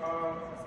Oh.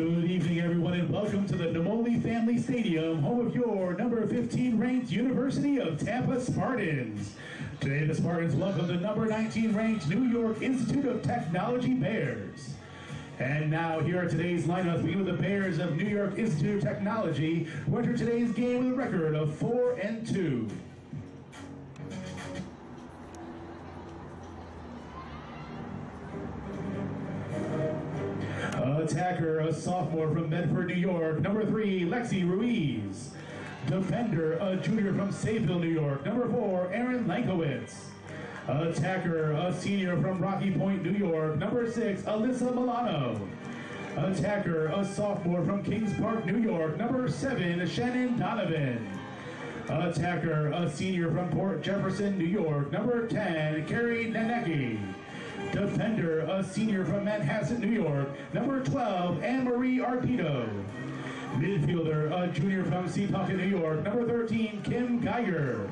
Good evening, everyone, and welcome to the Naimoli Family Stadium, home of your number 15 ranked University of Tampa Spartans. Today, the Spartans welcome the number 19 ranked New York Institute of Technology Bears. And now, here are today's lineups. Beginning with the Bears of New York Institute of Technology, who enter today's game with a record of 4 and 2. Attacker, a sophomore from Medford, New York. Number three, Lexi Ruiz. Defender, a junior from Sayville, New York. Number four, Aaron Lankowitz. Attacker, a senior from Rocky Point, New York. Number six, Alyssa Milano. Attacker, a sophomore from Kings Park, New York. Number seven, Shannon Donovan. Attacker, a senior from Port Jefferson, New York. Number 10, Carrie Nanecki. Defender, a senior from Manhasset, New York. Number 12, Anne-Marie Ardito. Midfielder, a junior from Setauket, New York. Number 13, Kim Geiger.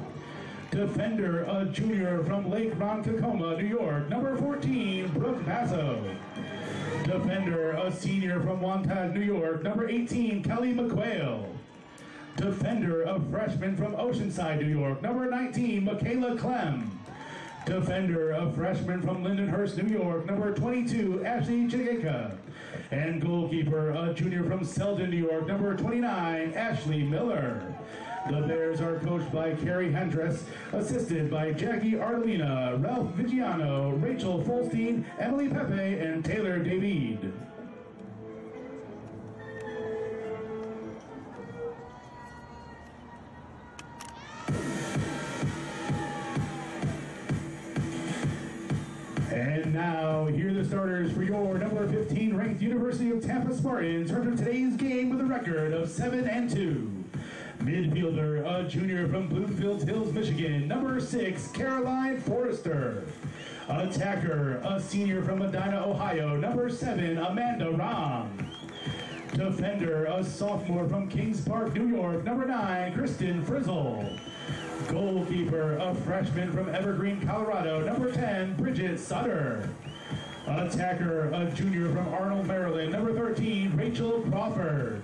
Defender, a junior from Lake Ronkonkoma, New York. Number 14, Brooke Basso. Defender, a senior from Wantagh, New York. Number 18, Kelly McQuail. Defender, a freshman from Oceanside, New York. Number 19, Michaela Clem. Defender, a freshman from Lindenhurst, New York. Number 22, Ashley Chigeka. And goalkeeper, a junior from Selden, New York. Number 29, Ashley Miller. The Bears are coached by Carrie Hendress, assisted by Jackie Arlina, Ralph Vigiano, Rachel Folstein, Emily Pepe, and Taylor David. Now, here are the starters for your number 15 ranked University of Tampa Spartans from today's game with a record of 7 and 2. Midfielder, a junior from Bloomfield Hills, Michigan, number 6, Caroline Forrester. Attacker, a senior from Medina, Ohio, number 7, Amanda Rom. Defender, a sophomore from Kings Park, New York, number 9, Kristen Frizzle. Goalkeeper, a freshman from Evergreen, Colorado, number 10, Bridget Sutter. Attacker, a junior from Arnold, Maryland, number 13, Rachel Crawford.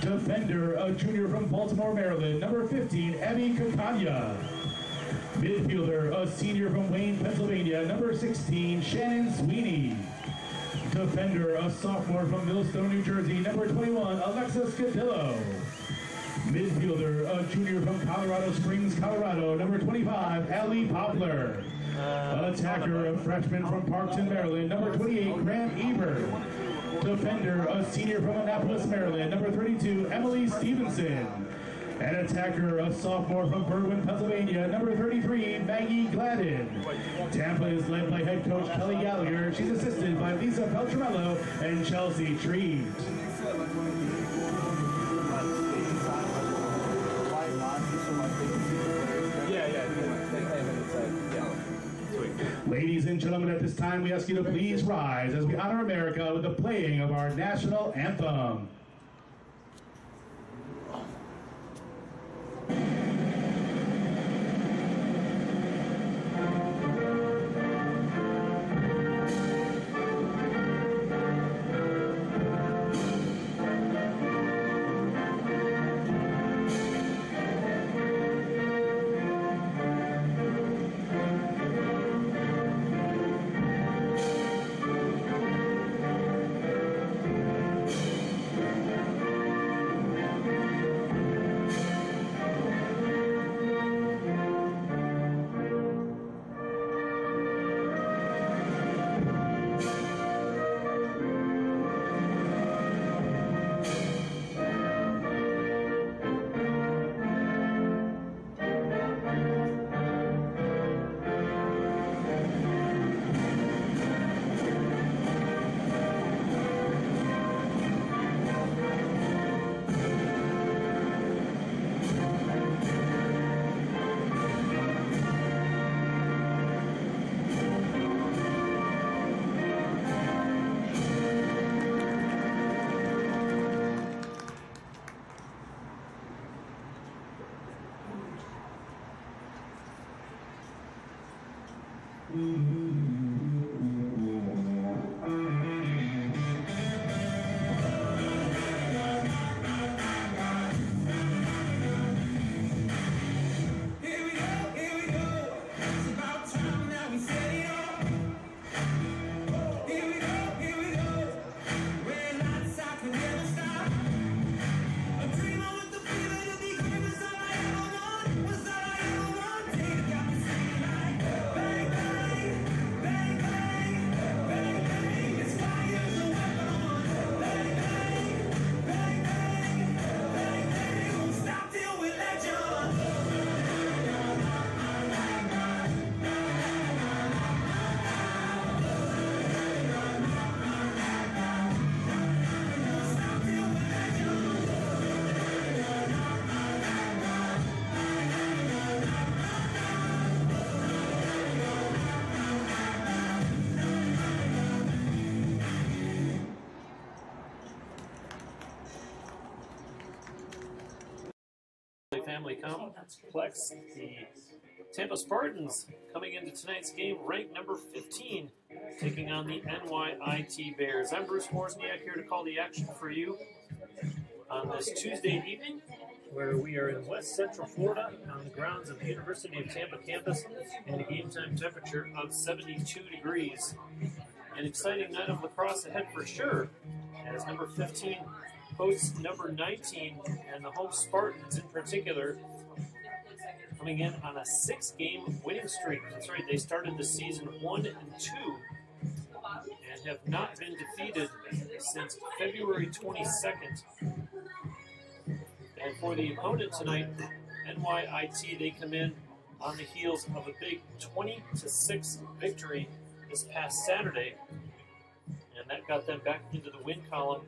Defender, a junior from Baltimore, Maryland, number 15, Abby Kakanya. Midfielder, a senior from Wayne, Pennsylvania, number 16, Shannon Sweeney. Defender, a sophomore from Millstone, New Jersey, number 21, Alexis Scadillo. Midfielder, a junior from Colorado Springs, Colorado, number 25, Allie Poplar. Uh, attacker, a freshman from Parkton, Maryland, number 28, Grant Ebert. Defender, a senior from Annapolis, Maryland, number 32, Emily Stevenson. And attacker, a sophomore from Berwyn, Pennsylvania, number 33, Maggie Gladden. Tampa is led by head coach Kelly Gallagher. She's assisted by Lisa Peltrello and Chelsea Treat. And gentlemen, at this time, we ask you to please rise as we honor America with the playing of our national anthem. Complex. The Tampa Spartans coming into tonight's game ranked number 15, taking on the NYIT Bears. I'm Bruce Morsniak here to call the action for you on this Tuesday evening, where we are in West Central Florida on the grounds of the University of Tampa campus and a game time temperature of 72 degrees. An exciting night of lacrosse ahead for sure, as number 15 hosts number 19 and the home Spartans in particular coming in on a six game winning streak. That's right, they started the season one and two and have not been defeated since February 22nd. And for the opponent tonight, NYIT, they come in on the heels of a big 20 to 6 victory this past Saturday. And that got them back into the win column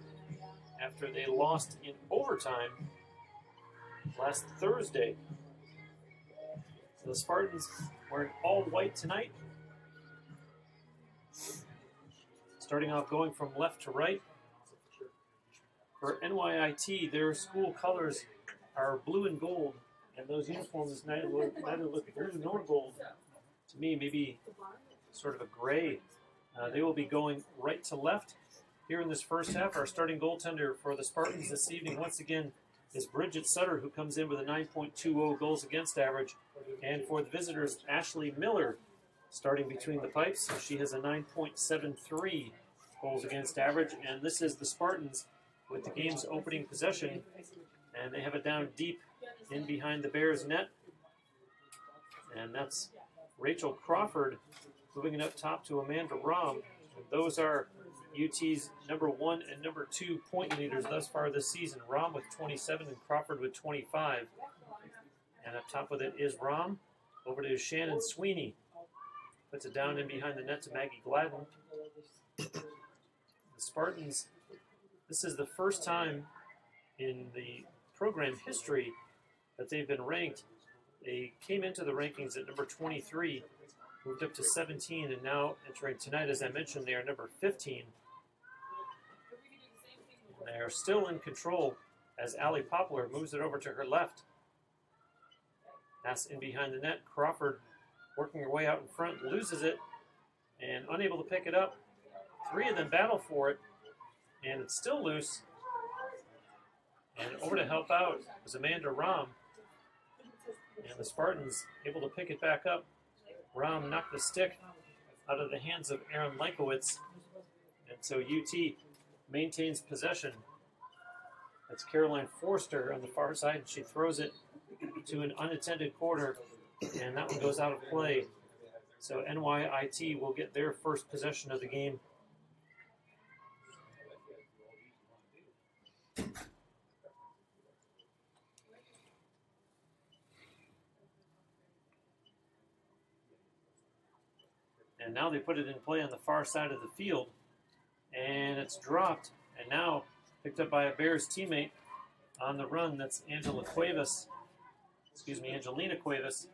after they lost in overtime last Thursday. So the Spartans wearing all white tonight. Starting off going from left to right. For NYIT, their school colors are blue and gold, and those uniforms neither look, neither look blue nor gold. To me, maybe sort of a gray. Uh, they will be going right to left here in this first half. Our starting goaltender for the Spartans this evening, once again, is Bridget Sutter, who comes in with a 9.20 goals against average. And for the visitors, Ashley Miller, starting between the pipes. She has a 9.73 goals against average. And this is the Spartans with the game's opening possession. And they have it down deep in behind the Bears net. And that's Rachel Crawford moving it up top to Amanda Rom. Those are UT's number one and number two point leaders thus far this season. Rom with 27 and Crawford with 25. And up top with it is Rom. Over to Shannon Sweeney. Puts it down in behind the net to Maggie Gladden. The Spartans, this is the first time in the program history that they've been ranked. They came into the rankings at number 23, moved up to 17, and now entering tonight, as I mentioned, they are number 15. They are still in control as Allie Poplar moves it over to her left. Pass in behind the net. Crawford working her way out in front, loses it, and unable to pick it up. Three of them battle for it, and it's still loose. And over to help out was Amanda Rom. And the Spartans able to pick it back up. Rom knocked the stick out of the hands of Aaron Lankowitz. And so UT maintains possession. That's Caroline Forster on the far side. And she throws it to an unattended quarter, and that one goes out of play. So NYIT will get their first possession of the game. And now they put it in play on the far side of the field. And it's dropped. And now picked up by a Bears teammate on the run. That's Angela Cuevas. Excuse me, Angelina Cuevas.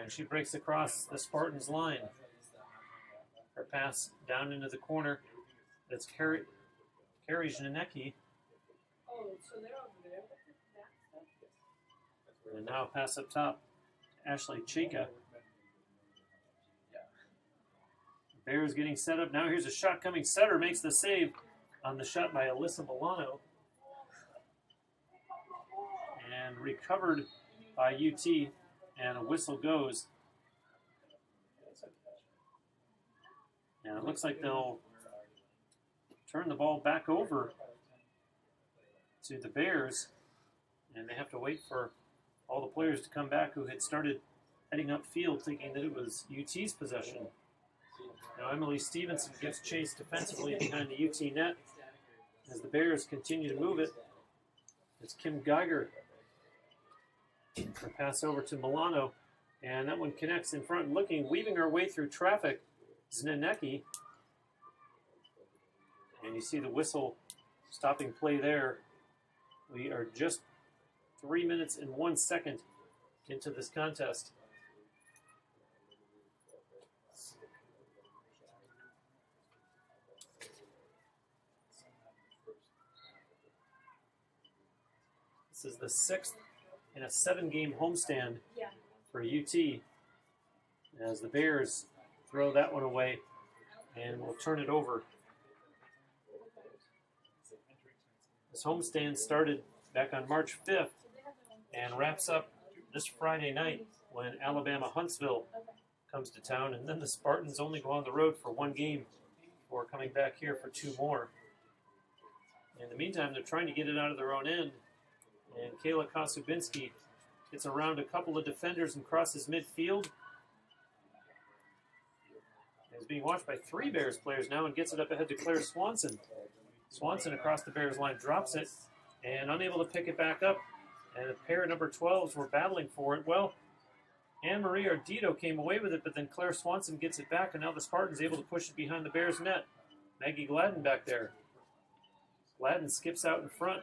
And she breaks across the Spartans line. Her pass down into the corner. That's Carrie, Carrie Janecki. And now pass up top. Ashley Chica. Bears getting set up. Now here's a shot coming. Sutter makes the save on the shot by Alyssa Milano. And recovered by UT, and a whistle goes. And it looks like they'll turn the ball back over to the Bears, and they have to wait for all the players to come back who had started heading upfield thinking that it was UT's possession. Now Emily Stevenson gets chased defensively behind the UT net as the Bears continue to move it. It's Kim Geiger. Pass over to Milano, and that one connects in front, looking, weaving her way through traffic. Znanecki. And you see the whistle stopping play there. We are just three minutes and one second into this contest. This is the sixth in a seven game homestand for UT as the Bears throw that one away and we'll turn it over. This homestand started back on March 5th and wraps up this Friday night when Alabama Huntsville comes to town, and then the Spartans only go on the road for one game before coming back here for two more. In the meantime, they're trying to get it out of their own end. And Kayla Kosubinski gets around a couple of defenders and crosses midfield. Is being watched by three Bears players now and gets it up ahead to Claire Swanson. Swanson across the Bears line drops it and unable to pick it back up. And the pair number 12s were battling for it. Well, Anne Marie Ardito came away with it, but then Claire Swanson gets it back, and now the Spartans able to push it behind the Bears' net. Maggie Gladden back there. Gladden skips out in front,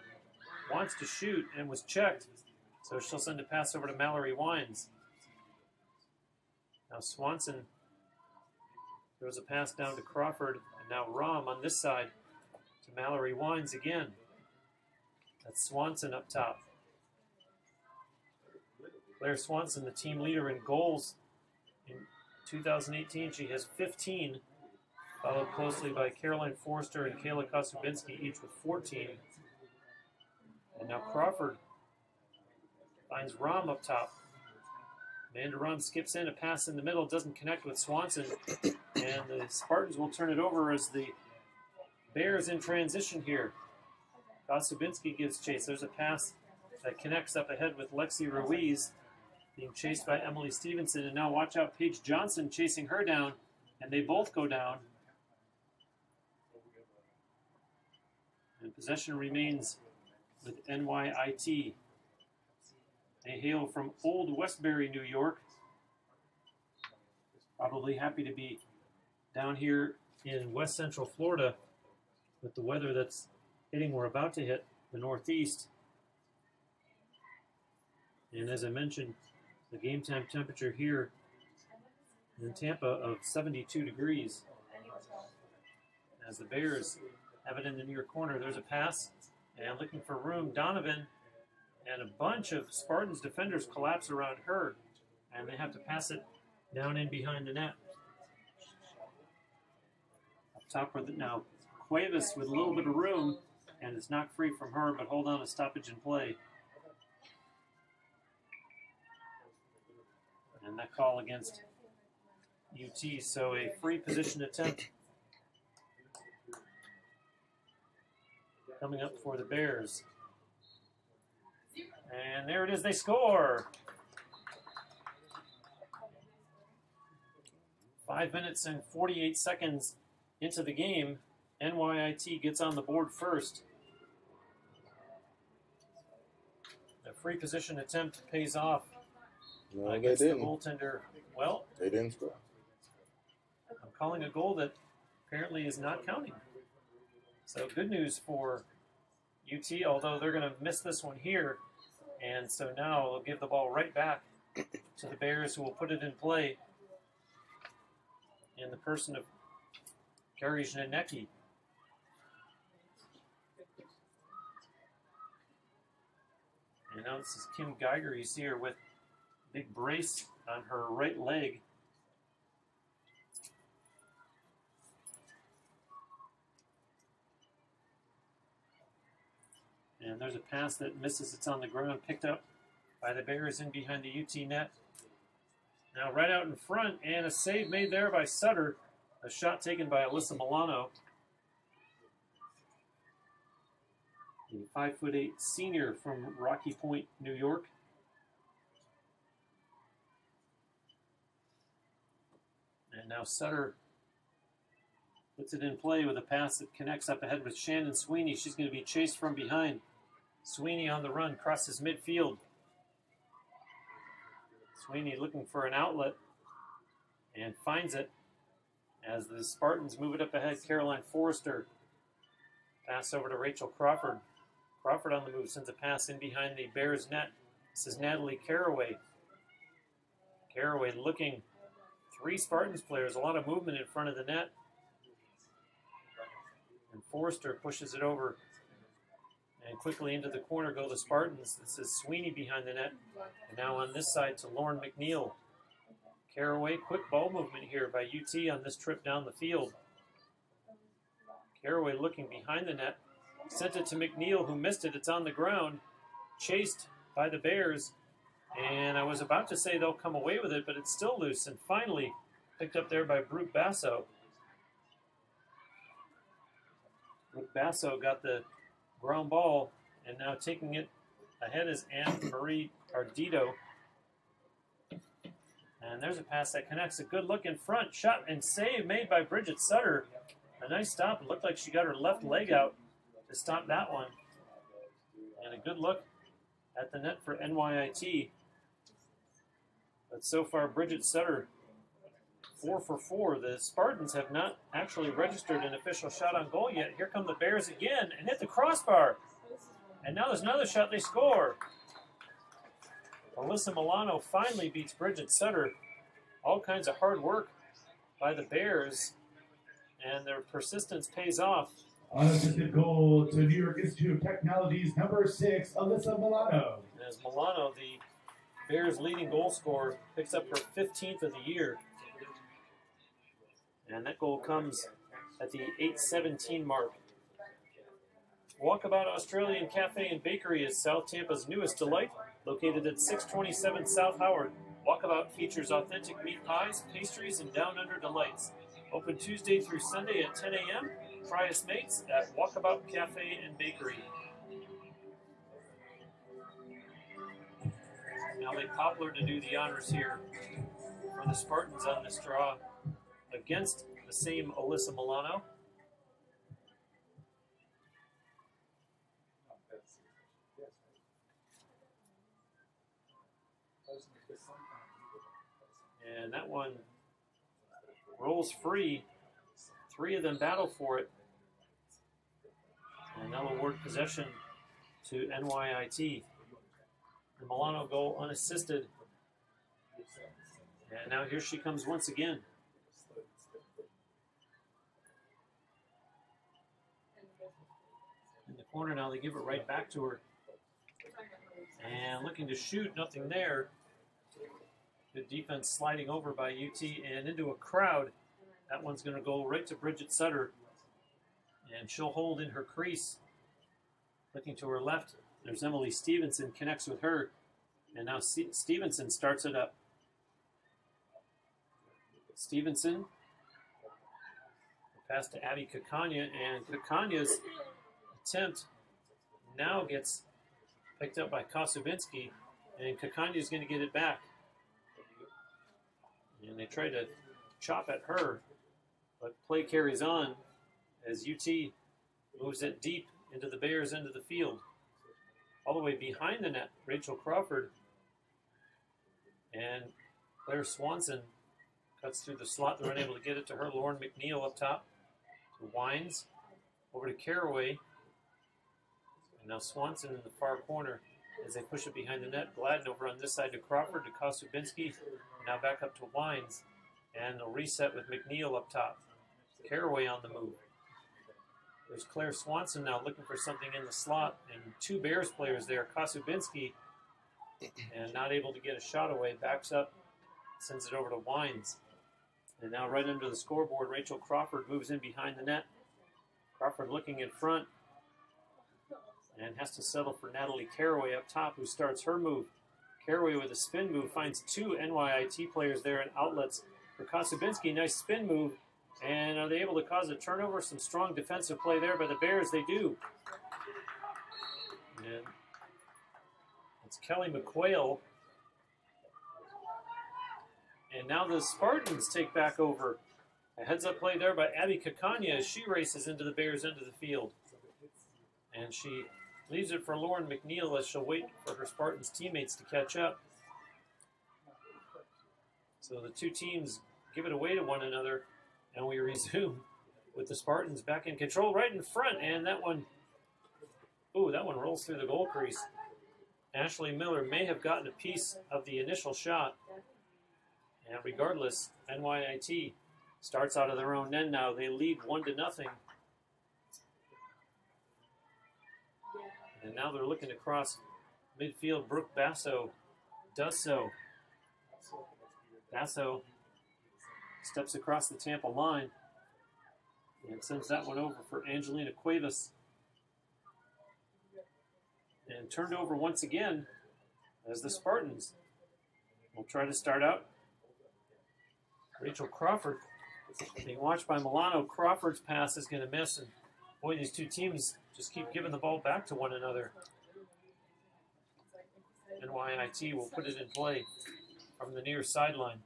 wants to shoot, and was checked. So she'll send a pass over to Mallory Wines. Now Swanson throws a pass down to Crawford, and now Rom on this side to Mallory Wines again. That's Swanson up top. Claire Swanson, the team leader in goals in 2018. She has 15, followed closely by Caroline Forster and Kayla Kosubinski, each with 14. And now Crawford finds Rom up top. Amanda Rom skips in, a pass in the middle, doesn't connect with Swanson, and the Spartans will turn it over as the Bears in transition here. Kosubinski gives chase. There's a pass that connects up ahead with Lexi Ruiz, being chased by Emily Stevenson. And now watch out, Paige Johnson chasing her down, and they both go down. And possession remains with NYIT. They hail from Old Westbury, New York. Probably happy to be down here in west central Florida with the weather that's hitting, we're about to hit the northeast. And as I mentioned, the game time temperature here in Tampa of 72 degrees. As the Bears have it in the near corner, there's a pass and looking for room. Donovan and a bunch of Spartans defenders collapse around her, and they have to pass it down in behind the net. Up top with it now, Cuevas with a little bit of room, and it's not free from her, but hold on a stoppage in play. And that call against UT, so a free position attempt coming up for the Bears. And there it is, they score. Five minutes and 48 seconds into the game, NYIT gets on the board first. The free position attempt pays off No, against the goaltender. Well, They didn't score. I'm calling a goal that apparently is not counting. So good news for UT, although they're going to miss this one here. And so now they'll give the ball right back to the Bears, who will put it in play in the person of Gary Zhanecki. And now this is Kim Geiger. You see her with big brace on her right leg. And there's a pass that misses. It's on the ground, picked up by the Bears in behind the UT net. Now right out in front, and a save made there by Sutter. A shot taken by Alyssa Milano. The five foot eight senior from Rocky Point, New York. And now Sutter puts it in play with a pass that connects up ahead with Shannon Sweeney. She's going to be chased from behind. Sweeney on the run, crosses midfield. Sweeney looking for an outlet and finds it as the Spartans move it up ahead. Caroline Forrester pass over to Rachel Crawford. Crawford on the move sends a pass in behind the Bears net. This is Natalie Caraway. Caraway looking three Spartans players, a lot of movement in front of the net. And Forrester pushes it over and quickly into the corner go the Spartans. This is Sweeney behind the net. And now on this side to Lauren McNeil. Caraway, quick ball movement here by UT on this trip down the field. Caraway looking behind the net. Sent it to McNeil, who missed it. It's on the ground. Chased by the Bears. And I was about to say they'll come away with it, but it's still loose. And finally, picked up there by Brooke Basso. Basso got the ground ball, and now taking it ahead is Anne Marie Ardito. And there's a pass that connects. A good look in front. Shot and save made by Bridget Sutter. A nice stop. It looked like she got her left leg out to stop that one. And a good look at the net for NYIT. But so far, Bridget Sutter, four for four. The Spartans have not actually registered an official shot on goal yet. Here come the Bears again and hit the crossbar. And now there's another shot they score. Alyssa Milano finally beats Bridget Sutter. All kinds of hard work by the Bears, and their persistence pays off. Unassisted goal to New York Institute of Technology's number six, Alyssa Milano. As Milano, the Bears' leading goal scorer, picks up her 15th of the year. And that goal comes at the 8:17 mark. Walkabout Australian Cafe and Bakery is South Tampa's newest delight, located at 627 South Howard. Walkabout features authentic meat pies, pastries, and down under delights. Open Tuesday through Sunday at 10 a.m. Try us mates at Walkabout Cafe and Bakery. Now they Poplar to do the honors here for the Spartans on this draw against the same Alyssa Milano. And that one rolls free. Three of them battle for it. And they'll award possession to NYIT. The Milano goal unassisted. And now here she comes once again. In the corner now, they give it right back to her. And looking to shoot, nothing there. Good defense sliding over by UT and into a crowd. That one's going to go right to Bridget Sutter. And she'll hold in her crease. Looking to her left, there's Emily Stevenson, connects with her. And now Stevenson starts it up. Stevenson. Pass to Abby Kakanya, and Kakanya's attempt now gets picked up by Kosubinski, and Kakanya is going to get it back. And they try to chop at her, but play carries on as UT moves it deep into the Bears' end of the field. All the way behind the net, Rachel Crawford and Claire Swanson cuts through the slot. They're unable to get it to her. Lauren McNeil up top to Wines. Over to Caraway. And now Swanson in the far corner as they push it behind the net. Gladden over on this side to Crawford to Kosubinski. Now back up to Wines. And they'll reset with McNeil up top. Caraway on the move. There's Claire Swanson now looking for something in the slot. And two Bears players there. Kosubinski and not able to get a shot away. Backs up, sends it over to Wines. And now right under the scoreboard, Rachel Crawford moves in behind the net. Crawford looking in front and has to settle for Natalie Caraway up top, who starts her move. Caraway with a spin move finds two NYIT players there and outlets for Kosubinski. Nice spin move. And are they able to cause a turnover? Some strong defensive play there by the Bears. They do. And it's Kelly McQuail. And now the Spartans take back over. A heads up play there by Abby Kakanya as she races into the Bears' end of the field. And she leaves it for Lauren McNeil as she'll wait for her Spartans teammates to catch up. So the two teams give it away to one another, and we resume with the Spartans back in control right in front. And that one, ooh, that one rolls through the goal crease. Ashley Miller may have gotten a piece of the initial shot. And regardless, NYIT starts out of their own end now. They lead one to nothing. And now they're looking across midfield. Brooke Basso does so. Basso steps across the Tampa line and sends that one over for Angelina Cuevas. And turned over once again as the Spartans will try to start out. Rachel Crawford being watched by Milano. Crawford's pass is going to miss, and Boy, these two teams just keep giving the ball back to one another. NYIT will put it in play from the near sideline.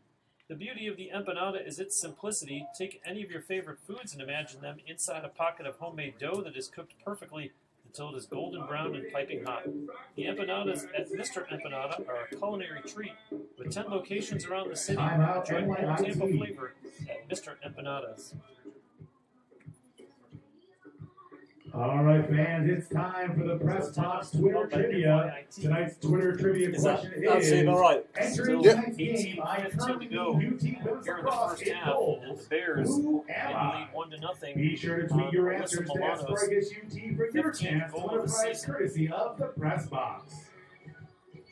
The beauty of the empanada is its simplicity. Take any of your favorite foods and imagine them inside a pocket of homemade dough that is cooked perfectly until it is golden brown and piping hot. The empanadas at Mr. Empanada are a culinary treat. With 10 locations around the city, enjoy old Tampa flavor at Mr. Empanadas. All right, fans, it's time for the Press Box Twitter Trivia. Tonight's Twitter Trivia Is that, question that is seem all right? entering Still tonight's game. I 15 to currently go lead UT women's Here in the lacrosse first half, and the Bears Who am I? lead one to nothing. Be sure to tweet your answers to Alyssa Milano's Asparagus UT for your 15th chance to win a the prize courtesy of the Press Box.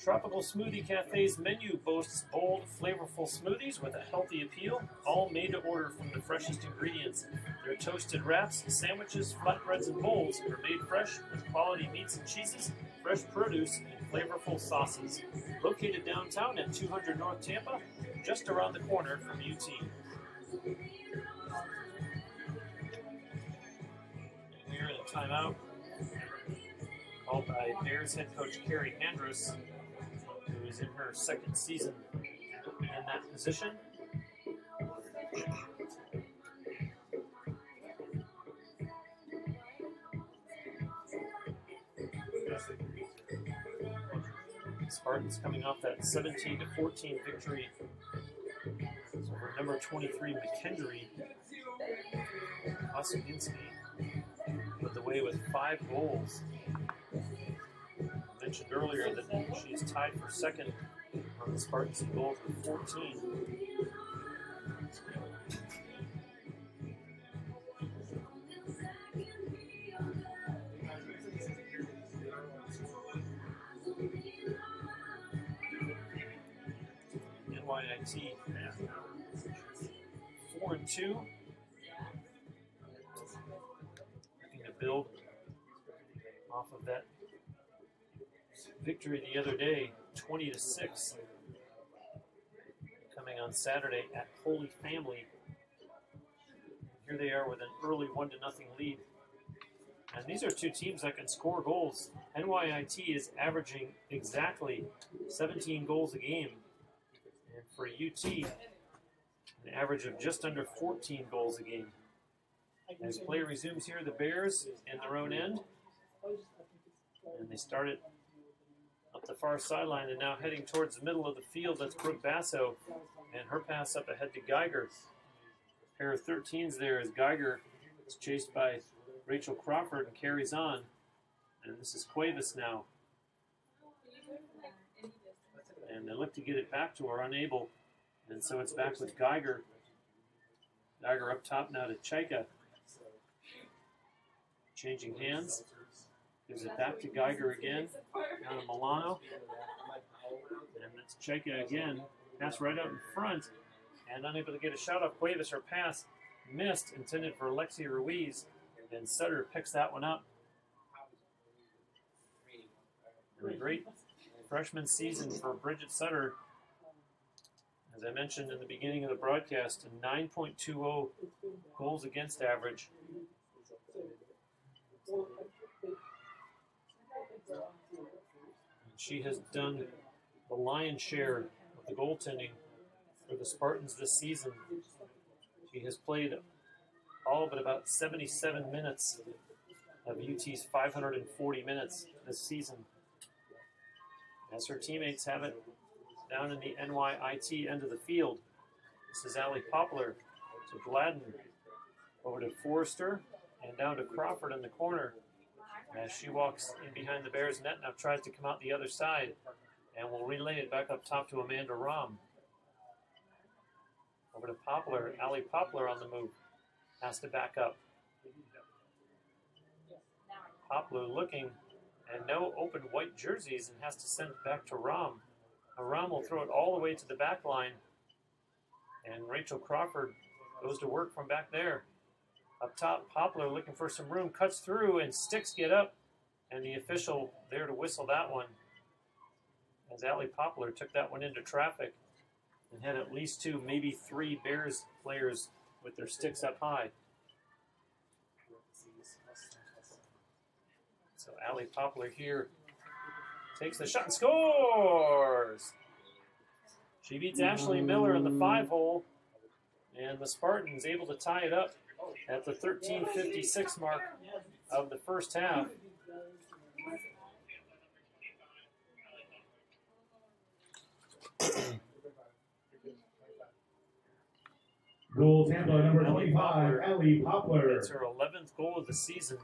Tropical Smoothie Cafe's menu boasts bold, flavorful smoothies with a healthy appeal, all made to order from the freshest ingredients. Their toasted wraps, sandwiches, flatbreads, and bowls are made fresh with quality meats and cheeses, fresh produce, and flavorful sauces. Located downtown at 200 North Tampa, just around the corner from UT. We're in a timeout called by Bears head coach Carrie Andrus, is in her second season in that position. Spartans coming off that 17 to 14 victory over number 23 McKendree. Ossiginski led the way with five goals. Mentioned earlier that she is tied for second on the Spartans goals with 14. NYIT four and two. Looking to build off of that victory the other day, 20 to 6. Coming on Saturday at Holy Family. Here they are with an early 1 to nothing lead. And these are two teams that can score goals. NYIT is averaging exactly 17 goals a game. And for UT, an average of just under 14 goals a game. As play resumes here, the Bears in their own end. And they started up the far sideline and now heading towards the middle of the field. That's Brooke Basso. And her pass up ahead to Geiger. Pair of 13s there as Geiger is chased by Rachel Crawford and carries on. And this is Cuevas now. And they look to get it back to her, unable. And so it's back with Geiger. Geiger up top now to Chaika. Changing hands. Gives it back to Geiger again. Down to Milano. And it's Chaika again. Pass right out in front. And unable to get a shot off Cuevas. Her pass missed, intended for Alexia Ruiz. And Sutter picks that one up. And a great freshman season for Bridget Sutter. As I mentioned in the beginning of the broadcast, a 9.20 goals against average. She has done the lion's share of the goaltending for the Spartans this season. She has played all but about 77 minutes of UT's 540 minutes this season. As her teammates have it down in the NYIT end of the field. This is Allie Poplar to Gladden. Over to Forrester and down to Crawford in the corner. As she walks in behind the Bears net, now tries to come out the other side and will relay it back up top to Amanda Rom. Over to Poplar, Allie Poplar on the move. Has to back up. Poplar looking and no open white jerseys and has to send it back to Rom. Now Rom will throw it all the way to the back line. And Rachel Crawford goes to work from back there. Up top, Poplar looking for some room, cuts through, and sticks get up. And the official there to whistle that one. As Allie Poplar took that one into traffic and had at least two, maybe three Bears players with their sticks up high. So Allie Poplar here takes the shot and scores. She beats Ashley Miller in the five hole, and the Spartans able to tie it up at the 13:56 mark of the first half. Goal Tampa, number Ellie 25, Poplar. Ellie Poplar. It's her 11th goal of the season.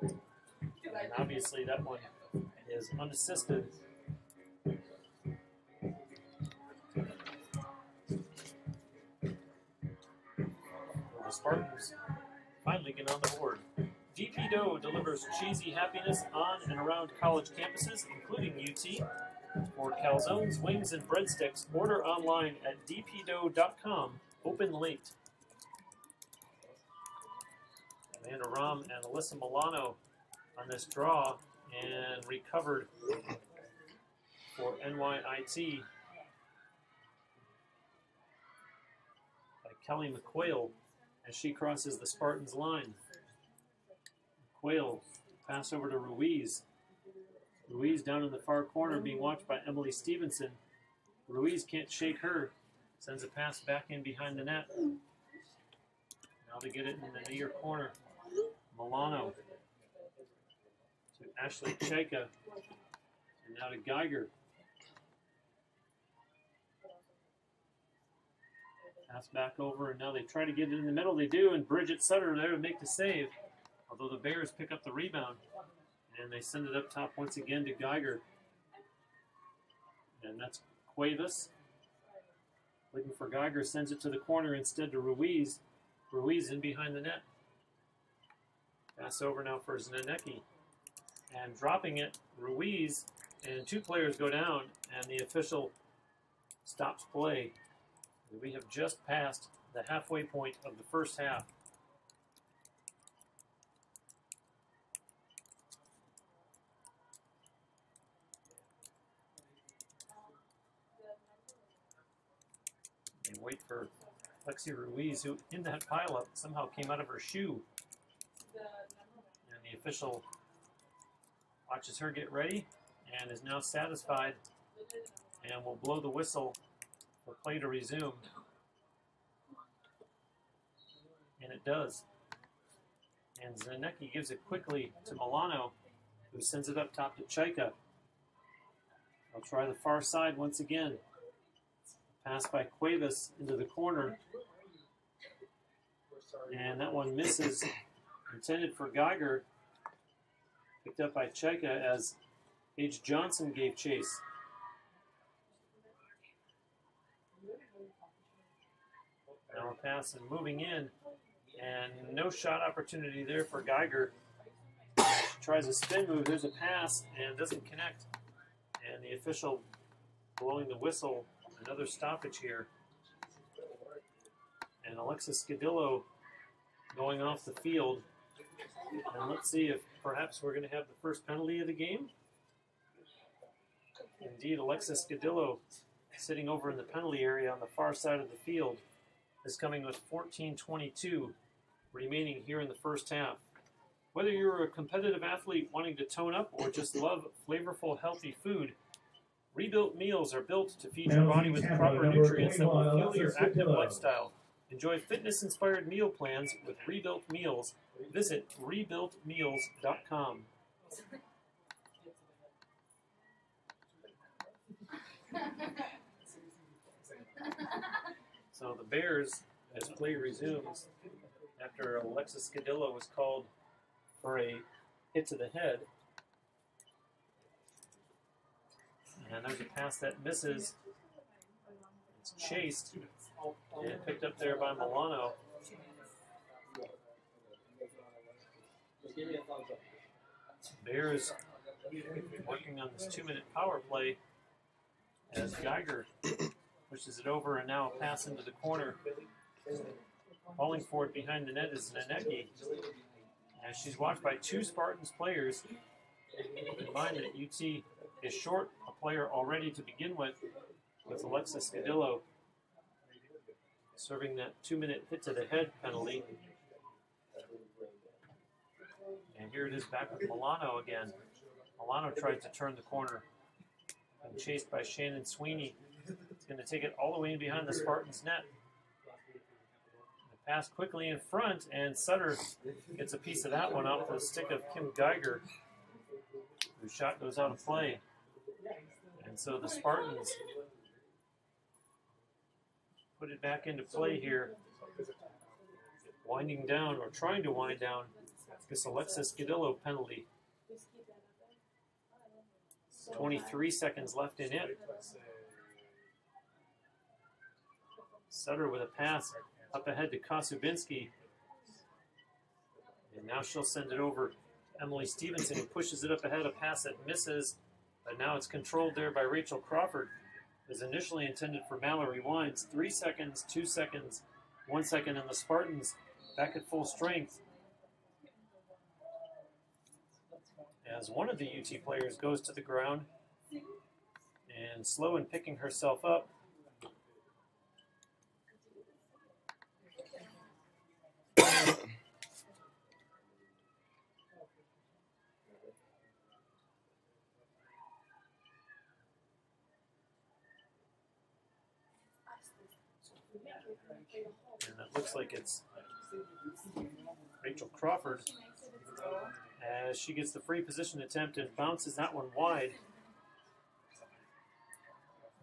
And obviously, that one is unassisted. The Spartans finally get on the board. DP Dough delivers cheesy happiness on and around college campuses, including UT. For calzones, wings, and breadsticks, order online at dpdough.com. Open late. Amanda Rom and Alyssa Milano on this draw and recovered for NYIT by Kelly McQuail as she crosses the Spartans line. McQuail pass over to Ruiz. Ruiz down in the far corner being watched by Emily Stevenson. Ruiz can't shake her. Sends a pass back in behind the net. Now to get it in the near corner. Milano to Ashley Chaika. And now to Geiger. Pass back over, and now they try to get it in the middle. They do, and Bridget Sutter there to make the save. Although the Bears pick up the rebound. And they send it up top once again to Geiger. And that's Cuevas. Looking for Geiger, sends it to the corner instead to Ruiz. Ruiz in behind the net. Pass over now for Zanecki. And dropping it, Ruiz, and two players go down, and the official stops play. We have just passed the halfway point of the first half. And wait for Lexi Ruiz, who in that pileup somehow came out of her shoe. And the official watches her get ready and is now satisfied and will blow the whistle for play to resume. And it does. And Zanecki gives it quickly to Milano, who sends it up top to Chaika. I'll try the far side once again. Pass by Cuevas into the corner. And that one misses. Intended for Geiger. Picked up by Chaika as Paige Johnson gave chase. Now a pass and moving in. And no shot opportunity there for Geiger. Tries a spin move. There's a pass and doesn't connect. And the official blowing the whistle. Another stoppage here. And Alexis Scadillo going off the field. And let's see if perhaps we're going to have the first penalty of the game. Indeed, Alexis Scadillo sitting over in the penalty area on the far side of the field is coming with 14-22 remaining here in the first half. Whether you're a competitive athlete wanting to tone up or just love flavorful, healthy food, Rebuilt meals are built to feed your body with proper nutrients that will fuel your active lifestyle. Enjoy fitness-inspired meal plans with Rebuilt Meals. Visit rebuiltmeals.com. So the Bears, as play resumes, after Alexis Scadillo was called for a hit to the head. And there's a pass that misses. It's chased and picked up there by Milano. Bears working on this two-minute power play as Geiger pushes it over and now a pass into the corner. Falling for it behind the net is Zanecki. As she's watched by two Spartans players. Keep in mind that UT is short a player already to begin with, with Alexis Scadillo serving that two minute hit to the head penalty. And here it is back with Milano again. Milano tries to turn the corner. And chased by Shannon Sweeney. He's going to take it all the way in behind the Spartans' net. Pass quickly in front, and Sutter gets a piece of that one off the stick of Kim Geiger, whose shot goes out of play. And so the Spartans put it back into play here, winding down or trying to wind down this Alexis Scadillo penalty. 23 seconds left in it. Sutter with a pass up ahead to Kosubinski. And now she'll send it over to Emily Stevenson, who pushes it up ahead, a pass that misses, but now it's controlled there by Rachel Crawford. It was initially intended for Mallory Wines. Three seconds, two seconds, one second, and the Spartans back at full strength. As one of the UT players goes to the ground and slow in picking herself up. And it looks like it's Rachel Crawford as she gets the free position attempt and bounces that one wide.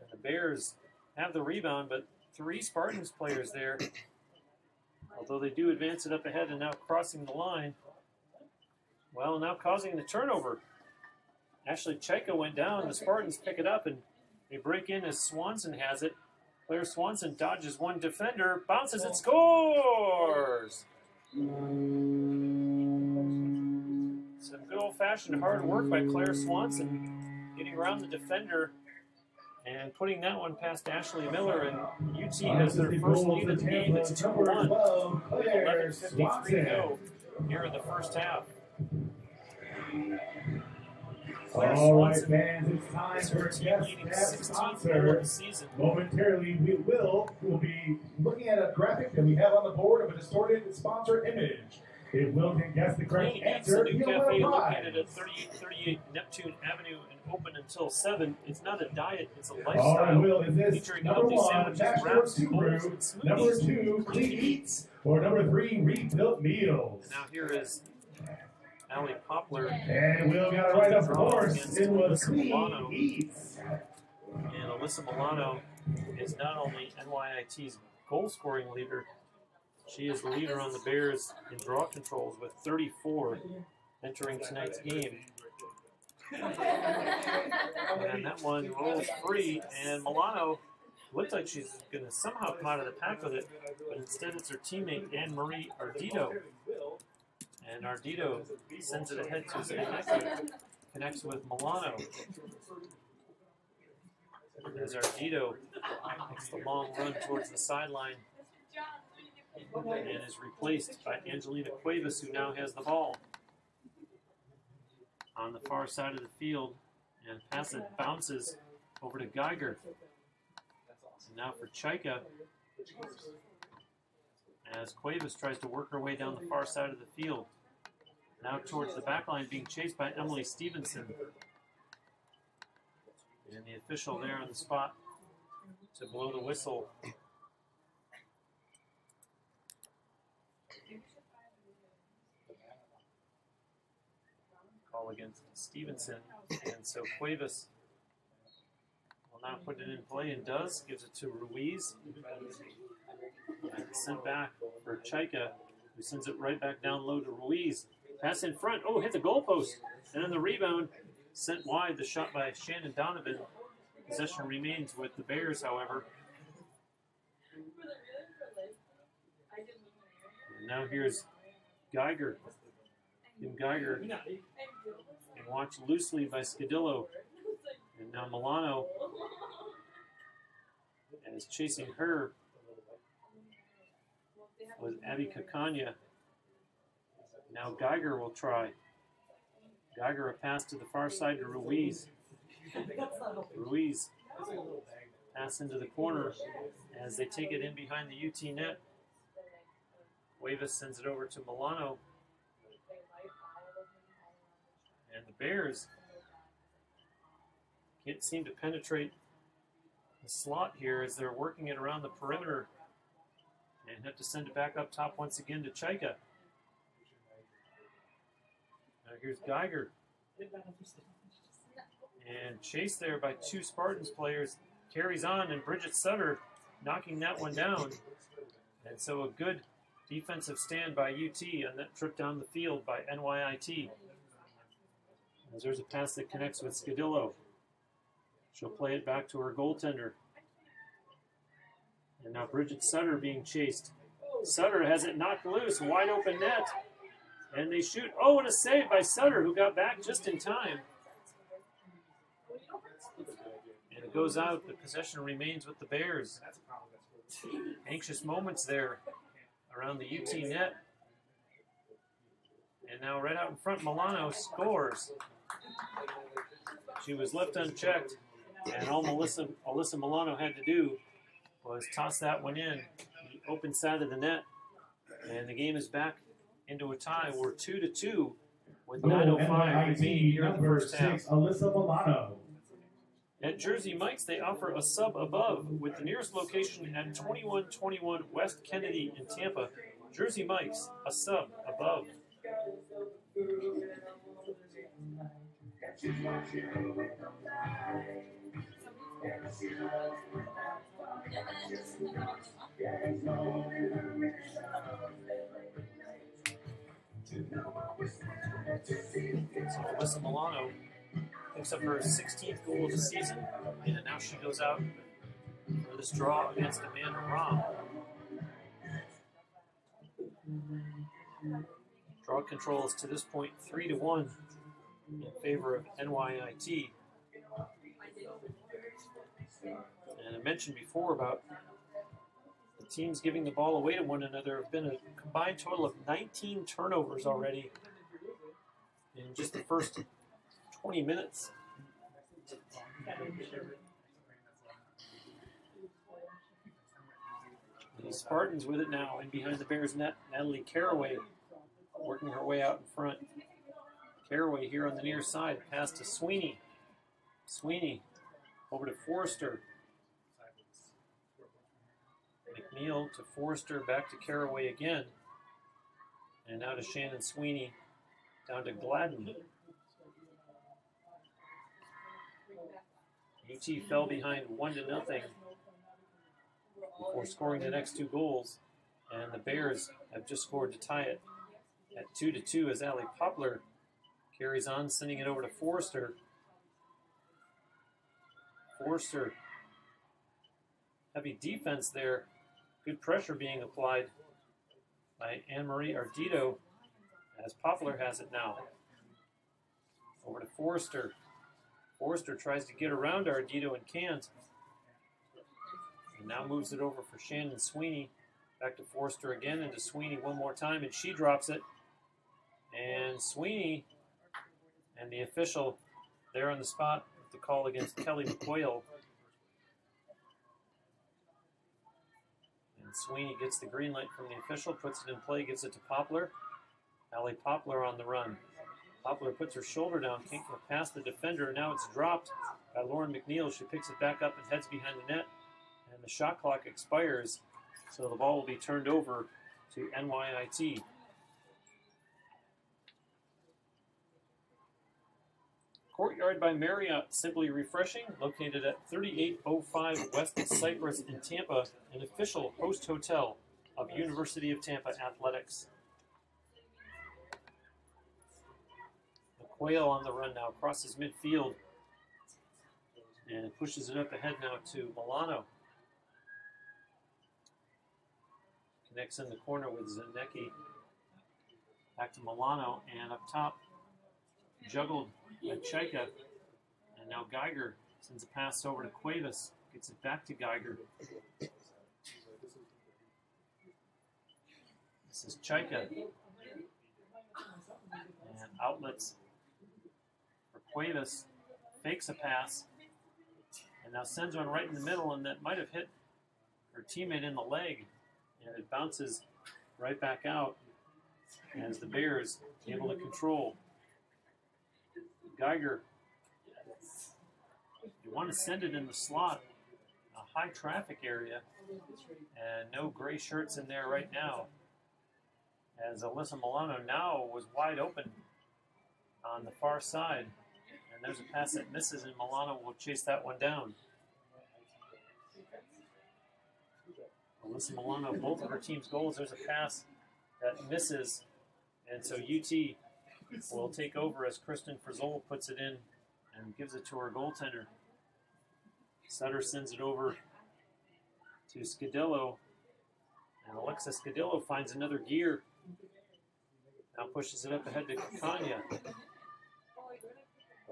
And the Bears have the rebound, but three Spartans players there. Although they do advance it up ahead and now crossing the line. Well, now causing the turnover. Actually, Chaika went down. The Spartans pick it up and they break in as Swanson has it. Claire Swanson dodges one defender, bounces and scores! Some good old fashioned hard work by Claire Swanson, getting around the defender and putting that one past Ashley Miller. And UT has their first lead of the game. It's 2 1 with 11.53 to go here in the first half. Claire All right, Swanson fans, it's time for her a team guest leading guest 16th goal of sponsor. season. Momentarily, we will will be looking at a graphic that we have on the board of a distorted sponsor image. It Will can guess the correct Clean answer, the new cafe located at 3838 Neptune Avenue and open until 7. It's not a diet, it's a All right, lifestyle. Will, is this Featuring number healthy one, sandwiches, wraps, Subaru, bowls, and smoothies. number two, Clean Eats, or number three, Rebuilt Meals? And now here is Allie Poplar And Will got it right, of course. It was Alyssa Milano. Eats. And Alyssa Milano is not only NYIT's goal scoring leader, she is the leader on the Bears in draw controls with 34 entering tonight's game. And that one rolls free, and Milano looks like she's going to somehow come out of the pack with it, but instead it's her teammate Anne Marie Ardito. And Ardito sends it ahead to Zanecki, connects with Milano. As Ardito makes the long run towards the sideline and is replaced by Angelina Cuevas, who now has the ball on the far side of the field. And pass it bounces over to Geiger. And now for Chaika, as Cuevas tries to work her way down the far side of the field. Now towards the back line, being chased by Emily Stevenson. And the official there on the spot to blow the whistle. Call against Stevenson. And so Cuevas will now put it in play and does. Gives it to Ruiz. And sent back for Chaika, who sends it right back down low to Ruiz. Pass in front. Oh, hit the goalpost. And then the rebound sent wide. The shot by Shannon Donovan. Possession remains with the Bears, however. And now here's Geiger. Kim Geiger. And watched loosely by Scadillo. And now Milano is chasing her with Abby Kakanya. Now Geiger will try. Geiger a pass to the far side to Ruiz. Ruiz pass into the corner as they take it in behind the UT net. Cuevas sends it over to Milano. And the Bears can't seem to penetrate the slot here as they're working it around the perimeter and have to send it back up top once again to Chaika. Now here's Geiger. And chased there by two Spartans players carries on, and Bridget Sutter knocking that one down. And so a good defensive stand by UT on that trip down the field by NYIT. As there's a pass that connects with Scadillo. She'll play it back to her goaltender. And now Bridget Sutter being chased. Sutter has it knocked loose, wide open net. And they shoot. Oh, and a save by Sutter, who got back just in time. And it goes out. The possession remains with the Bears. Anxious moments there around the UT net. And now, right out in front, Milano scores. She was left unchecked, and all Melissa, Alyssa Milano had to do was toss that one in the open side of the net. And the game is back into a tie. We're 2 to 2 with Goal 9.05 NYIT remaining here in the number first half. six, Alyssa Milano. At Jersey Mike's, they offer a sub above with the nearest location at 2121 West Kennedy in Tampa. Jersey Mike's, a sub above. So Alyssa Milano picks up her 16th goal of the season, and now she goes out for this draw against Amanda Rom. Draw control is to this point three to one in favor of NYIT. And I mentioned before about the teams giving the ball away to one another. Have been a combined total of 19 turnovers already in just the first 20 minutes. The Spartans with it now, and behind the Bears net, Natalie Caraway working her way out in front. Caraway here on the near side, pass to Sweeney. Sweeney over to Forrester. McNeil to Forrester, back to Caraway again. And now to Shannon Sweeney, down to Gladden. UT fell behind one to nothing before scoring the next two goals, and the Bears have just scored to tie it at two to two as Allie Poplar carries on, sending it over to Forrester. Forrester, heavy defense there, good pressure being applied by Anne Marie Ardito as Poplar has it now. Over to Forrester. Forrester tries to get around Ardito and can't. And now moves it over for Shannon Sweeney. Back to Forrester again and to Sweeney one more time, and she drops it. And Sweeney and the official there on the spot with the call against Kelly McQuail. And Sweeney gets the green light from the official, puts it in play, gives it to Poplar. Allie Poplar on the run. Poplar puts her shoulder down, can't get past the defender. Now it's dropped by Lauren McNeil. She picks it back up and heads behind the net. And the shot clock expires, so the ball will be turned over to NYIT. Courtyard by Marriott, simply refreshing, located at 3805 West Cypress in Tampa, an official host hotel of University of Tampa Athletics. McQuail on the run now, crosses midfield, and pushes it up ahead now to Milano. Connects in the corner with Zanecki. Back to Milano, and up top, juggled by Chaika. And now Geiger sends a pass over to Cuevas, gets it back to Geiger. This is Chaika. And outlets Cuevas, fakes a pass, and now sends one right in the middle, and that might have hit her teammate in the leg, and it bounces right back out as the Bears able to control. Geiger, you want to send it in the slot, a high traffic area, and no gray shirts in there right now. As Alyssa Milano now was wide open on the far side. There's a pass that misses, and Milano will chase that one down. Alyssa Milano, both of her team's goals, there's a pass that misses. And so UT will take over as Kristen Frizzol puts it in and gives it to her goaltender. Sutter sends it over to Scadillo. And Alexa Scadillo finds another gear. Now pushes it up ahead to Kanya.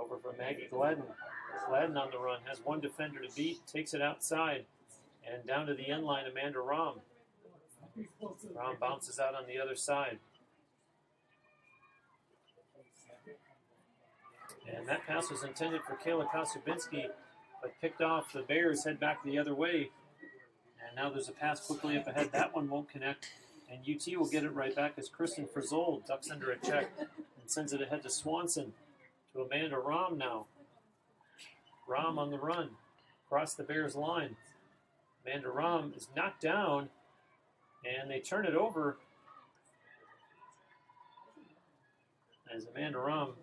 Over for Maggie Gladden. Gladden on the run has one defender to beat, takes it outside, and down to the end line, Amanda Rom. Rom bounces out on the other side. And that pass was intended for Kayla Kosubinski, but picked off. The Bears head back the other way. And now there's a pass quickly up ahead. That one won't connect. And UT will get it right back as Kristen Frizzol ducks under a check and sends it ahead to Swanson. To Amanda Rom now. Rom on the run. Across the Bears line. Amanda Rom is knocked down. And they turn it over. As Amanda Rom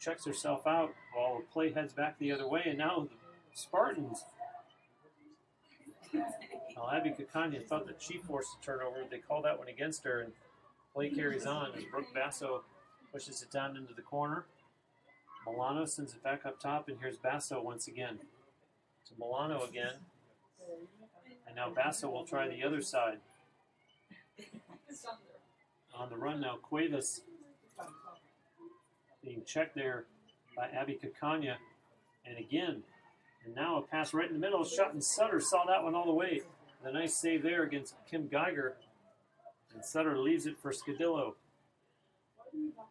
checks herself out while the play heads back the other way. And now the Spartans. Well, Abby Kakanya thought that she forced a turnover. They call that one against her, and play carries on as Brooke Basso pushes it down into the corner. Milano sends it back up top, and here's Basso once again. To Milano again. And now Basso will try the other side. On the run now, Cuevas being checked there by Abby Kakanya. And again, and now a pass right in the middle. Shot and Sutter saw that one all the way. The nice save there against Kim Geiger. And Sutter leaves it for Scadillo.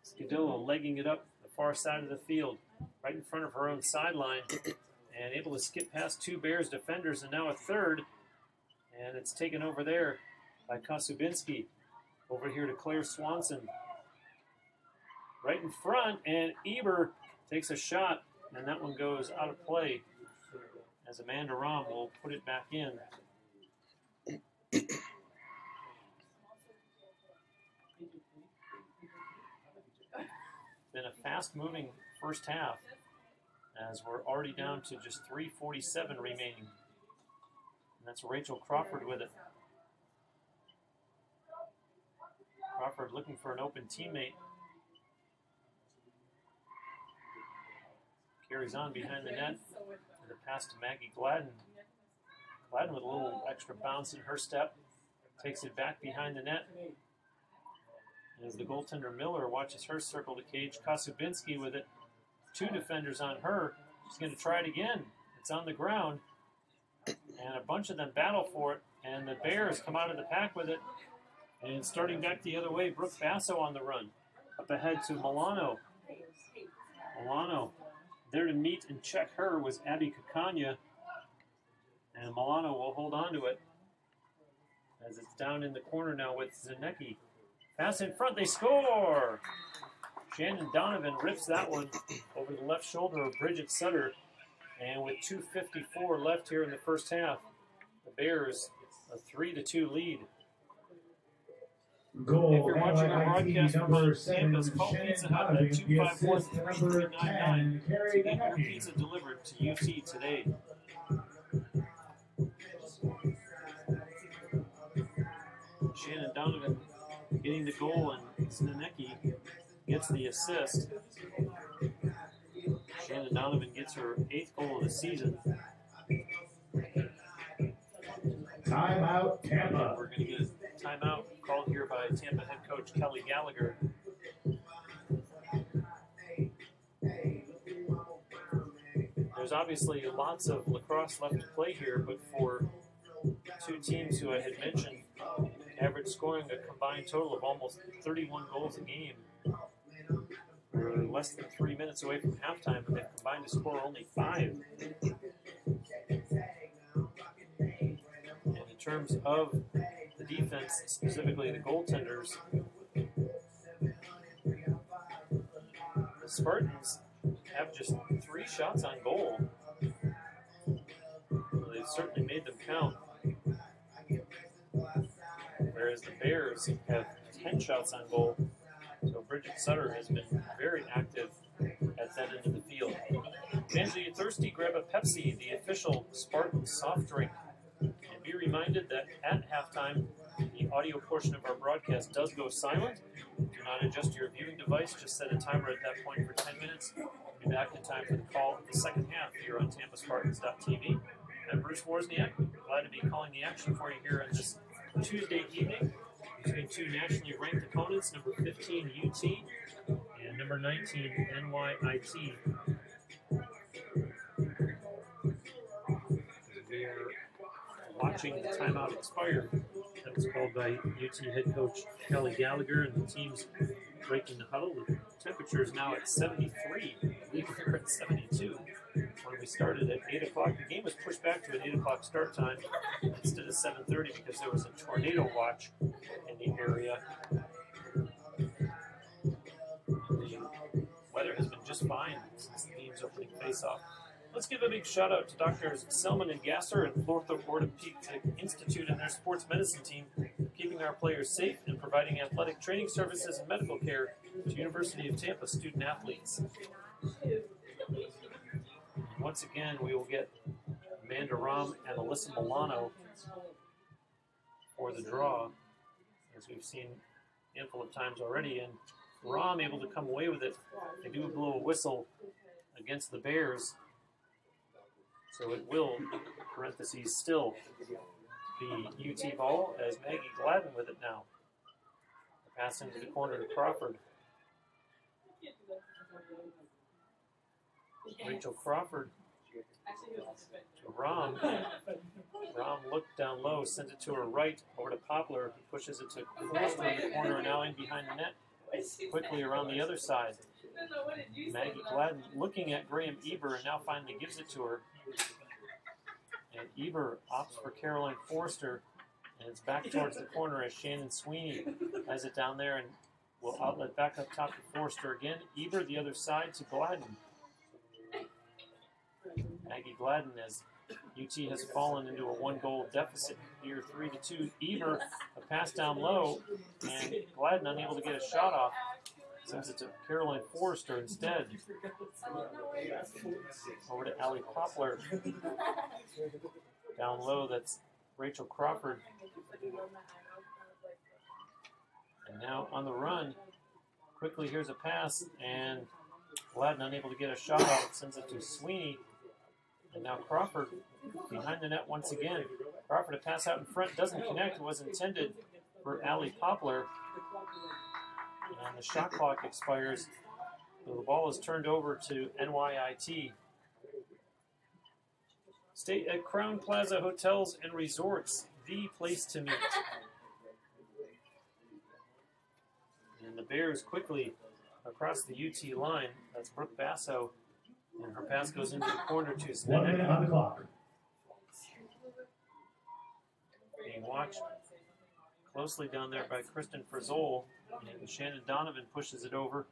Scadillo legging it up far side of the field, right in front of her own sideline, and able to skip past two Bears defenders and now a third. And it's taken over there by Kosubinski. Over here to Claire Swanson. Right in front, and Eber takes a shot, and that one goes out of play as Amanda Rom will put it back in. Been a fast moving first half as we're already down to just 347 remaining. And that's Rachel Crawford with it. Crawford looking for an open teammate. Carries on behind the net. and The pass to Maggie Gladden. Gladden with a little extra bounce in her step. Takes it back behind the net. As the goaltender Miller watches her circle the cage, Kosubinski with it. Two defenders on her. She's going to try it again. It's on the ground. And a bunch of them battle for it. And the Bears come out of the pack with it. And starting back the other way, Brooke Basso on the run. Up ahead to Milano. Milano there to meet and check her was Abby Kakanya. And Milano will hold on to it as it's down in the corner now with Zanecki. Pass in front, they score! Shannon Donovan rips that one over the left shoulder of Bridget Sutter. And with 2.54 left here in the first half, the Bears a 3 to 2 lead. Goal, If you're watching our broadcast from number Campus, call Pizza Hut at the to 254-3399 to get your pizza delivered to UT today. Shannon Donovan getting the goal, and Zanecki gets the assist. Shannon Donovan gets her eighth goal of the season. Timeout Tampa. We're going to get a timeout called here by Tampa head coach Kelly Gallagher. There's obviously lots of lacrosse left to play here, but for two teams who I had mentioned average scoring a combined total of almost 31 goals a game. We're less than three minutes away from halftime, but they've combined to score only five. And in terms of the defense, specifically the goaltenders, the Spartans have just three shots on goal. Well, they've certainly made them count. Whereas the Bears have 10 shots on goal. So Bridget Sutter has been very active at that end of the field. Are you thirsty? Grab a Pepsi, the official Spartan soft drink. And be reminded that at halftime, the audio portion of our broadcast does go silent. Do not adjust your viewing device, just set a timer at that point for 10 minutes. Be back in time for the call of the second half here on TampaSpartans.tv. I'm Bruce Wozniak. Glad to be calling the action for you here on this Tuesday evening between two nationally ranked opponents, number 15 UT and number 19 NYIT. We are watching the timeout expire. That was called by UT head coach Kelly Gallagher, and the team's breaking the huddle. The temperature is now at 73. We were at 72 when we started at 8 o'clock. The game was pushed back to an 8 o'clock start time instead of 7.30 because there was a tornado watch in the area. The weather has been just fine since the team's opening face-off. Let's give a big shout out to Doctors Selman and Gasser at Florida Orthopedic Institute and their sports medicine team, for keeping our players safe and providing athletic training services and medical care to University of Tampa student athletes. Once again, we will get Amanda Rom and Alyssa Milano for the draw, as we've seen a handful of times already. And Rom able to come away with it. They do blow a whistle against the Bears. So it will, parentheses, still be UT ball as Maggie Gladden with it now. Pass into the corner to Crawford. Rachel Crawford to Rom. Rom looked down low, sent it to her right over to Poplar, who pushes it to Forster in the corner, now in behind the net. Quickly around the other side. Maggie Gladden looking at Graham Eber and now finally gives it to her. And Eber opts for Caroline Forster, and it's back towards the corner as Shannon Sweeney has it down there and will outlet back up top to Forster again. Eber the other side to Gladden. Maggie Gladden as UT has fallen into a one goal deficit here, three to two. Eber a pass down low, and Gladden unable to get a shot off. Sends it to Caroline Forrester instead. Over to Allie Poplar. Down low, that's Rachel Crawford. And now on the run, quickly here's a pass, and Gladden unable to get a shot off. Sends it to Sweeney. And now Crawford behind the net once again. Crawford a pass out in front doesn't connect. It was intended for Allie Poplar. And the shot clock expires. So the ball is turned over to NYIT. Stay at Crowne Plaza Hotels and Resorts, the place to meet. And the Bears quickly across the UT line. That's Brooke Basso. And her pass goes into the corner to Snedeck. on the clock. Being watched closely down there by Kristen Frizol. And Shannon Donovan pushes it over.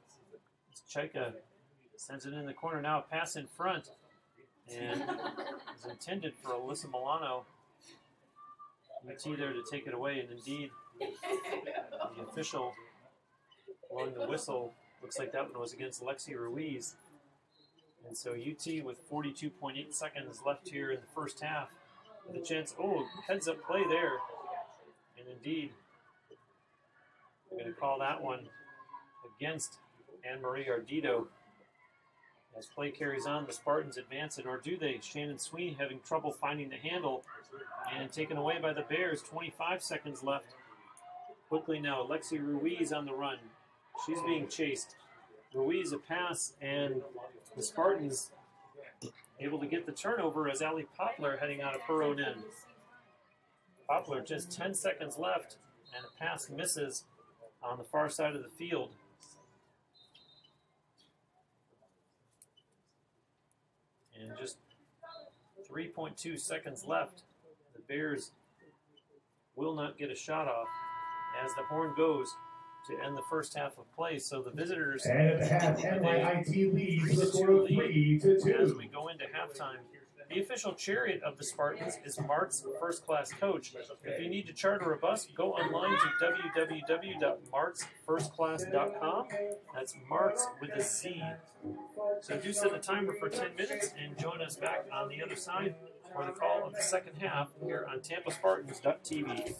Chaika sends it in the corner. Now a pass in front. And is intended for Alyssa Milano. UT there to take it away. And indeed, the official blowing the whistle looks like that one was against Lexi Ruiz. And so UT with 42.8 seconds left here in the first half a chance. Oh, heads up play there. And indeed, we're going to call that one against Anne Marie Ardito. As play carries on, the Spartans advance it, or do they? Shannon Sweeney having trouble finding the handle and taken away by the Bears. 25 seconds left. Quickly now, Alexi Ruiz on the run. She's being chased. Ruiz a pass, and the Spartans able to get the turnover as Ali Poplar heading out of her own end. Poplar just 10 seconds left, and a pass misses on the far side of the field. And just 3.2 seconds left. The Bears will not get a shot off as the horn goes to end the first half of play. So the visitors And at the half, NYIT leads a score of 3 to two. as we go into halftime. The official chariot of the Spartans is Martz first class coach. If you need to charter a bus, go online to www.martzfirstclass.com. That's Martz with a Z. So do set a timer for 10 minutes and join us back on the other side for the call of the second half here on TampaSpartans.tv.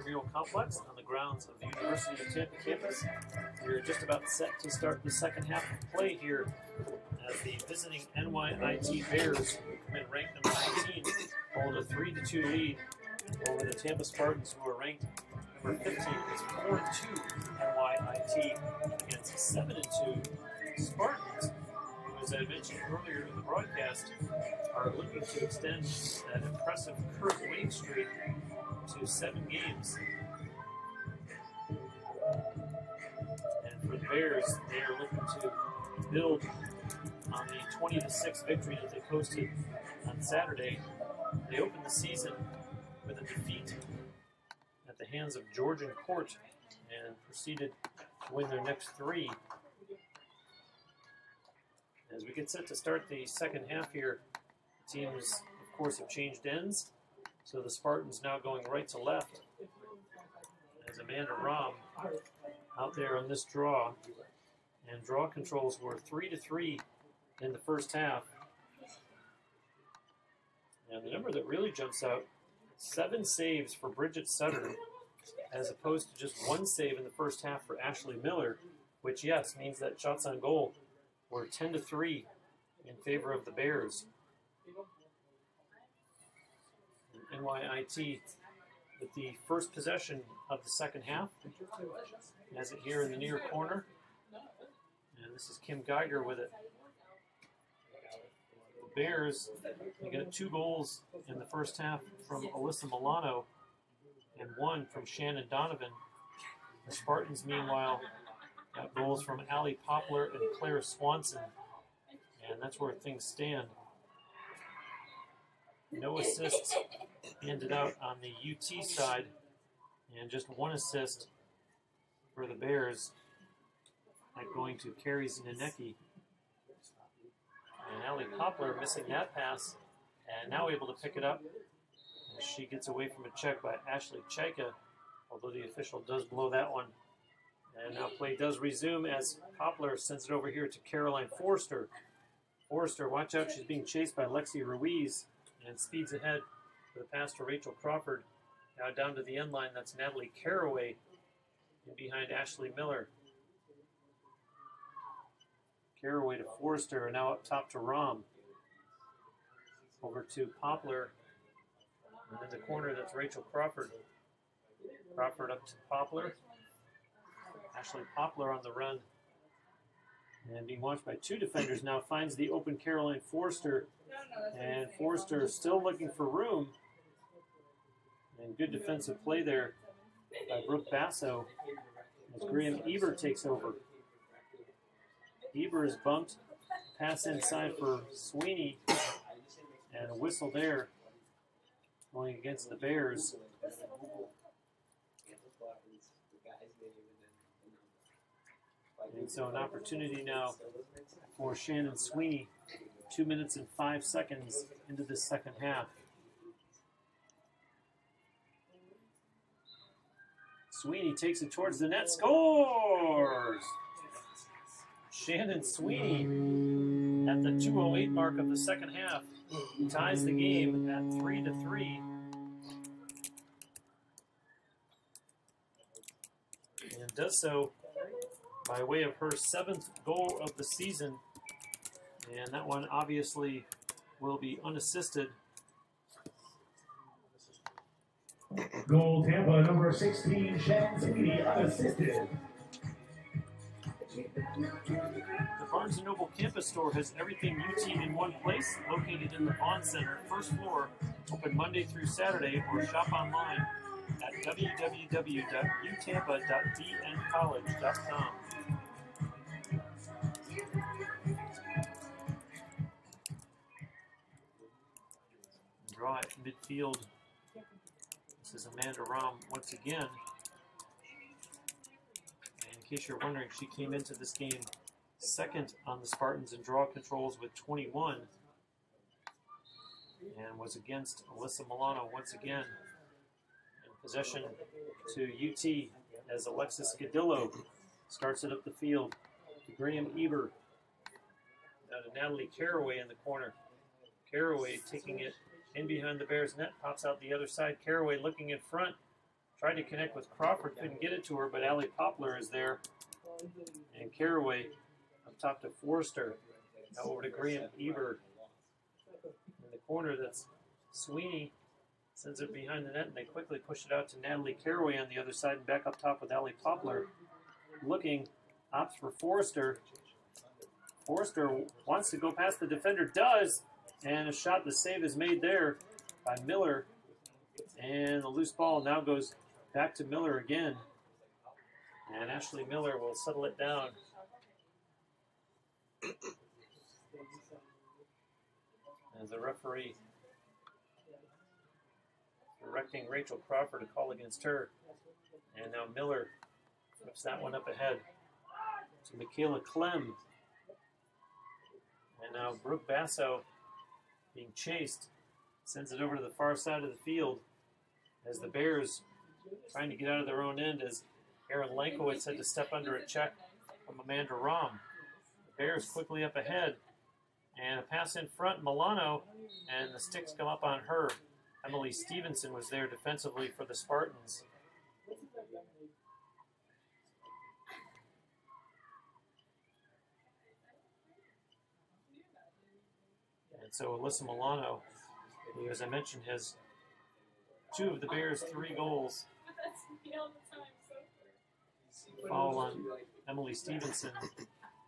Memorial Complex on the grounds of the University of Tampa campus. We're just about set to start the second half of play here as the visiting NYIT Bears, who come in ranked number 19, hold a 3 to 2 lead over the Tampa Spartans, who are ranked number 15. It's 4 2 NYIT against 7 2 Spartans, as I mentioned earlier in the broadcast, are looking to extend that impressive current winning streak to seven games. And for the Bears, they are looking to build on the 20 to 6 victory that they posted on Saturday. They opened the season with a defeat at the hands of Georgian Court and proceeded to win their next three. As we get set to start the second half here, teams, of course, have changed ends. So the Spartans now going right to left as Amanda Rom out there on this draw. And draw controls were three to three in the first half. And the number that really jumps out, seven saves for Bridget Sutter, as opposed to just one save in the first half for Ashley Miller, which yes means that shots on goal were 10 to 3 in favor of the Bears. NYIT with the first possession of the second half. Has it here in the near corner. And this is Kim Geiger with it. The Bears, they got two goals in the first half from Alyssa Milano and one from Shannon Donovan. The Spartans, meanwhile, got goals from Allie Poplar and Claire Swanson. And that's where things stand. No assists handed out on the UT side, and just one assist for the Bears. That going to Carrie Zanecki. And Allie Poplar missing that pass, and now able to pick it up. As she gets away from a check by Ashley Chaika, although the official does blow that one. And now play does resume as Poplar sends it over here to Caroline Forster. Forster, watch out, she's being chased by Lexi Ruiz and speeds ahead for the pass to Rachel Crawford. Now down to the end line, that's Natalie Caraway in behind Ashley Miller. Caraway to Forster, and now up top to Rom. Over to Poplar. And in the corner, that's Rachel Crawford. Crawford up to Poplar. Ashley Poplar on the run. And being watched by two defenders now finds the open Caroline Forster. And Forster still looking for room. And good defensive play there by Brooke Basso as Graham Eber takes over. Eber is bumped. Pass inside for Sweeney. And a whistle there going against the Bears. And so an opportunity now for Shannon Sweeney. Two minutes and five seconds into the second half. Sweeney takes it towards the net, scores! Shannon Sweeney at the 208 mark of the second half ties the game at 3 to 3. And does so by way of her seventh goal of the season. And that one obviously will be unassisted. Goal Tampa, number 16, Shannon unassisted. The Barnes & Noble campus store has everything UT in one place, located in the Vaughn Center, first floor, open Monday through Saturday, or shop online at www.utampa.bncollege.com. Draw at midfield. This is Amanda Rom once again. And in case you're wondering, she came into this game second on the Spartans in draw controls with 21 and was against Alyssa Milano once again. Possession to UT as Alexis Scadillo starts it up the field to Graham Eber. Now to Natalie Caraway in the corner. Caraway taking it in behind the Bears net, pops out the other side. Caraway looking in front. Tried to connect with Crawford, couldn't get it to her, but Allie Poplar is there. And Caraway up top to Forrester. Now over to Graham Eber. In the corner, that's Sweeney. Sends it behind the net, and they quickly push it out to Natalie Caraway on the other side and back up top with Allie Poplar. Looking, opts for Forrester. Forrester wants to go past the defender, does, and a shot, the save is made there by Miller. And the loose ball now goes back to Miller again. And Ashley Miller will settle it down. As the referee directing Rachel Crawford to call against her. And now Miller flips that one up ahead to Michaela Clem. And now Brooke Basso being chased sends it over to the far side of the field as the Bears trying to get out of their own end as Aaron Lankowitz had to step under a check from Amanda Rom. The Bears quickly up ahead and a pass in front, Milano, and the sticks come up on her. Emily Stevenson was there defensively for the Spartans. And so Alyssa Milano, who, as I mentioned, has two of the Bears' three goals, fall on Emily Stevenson.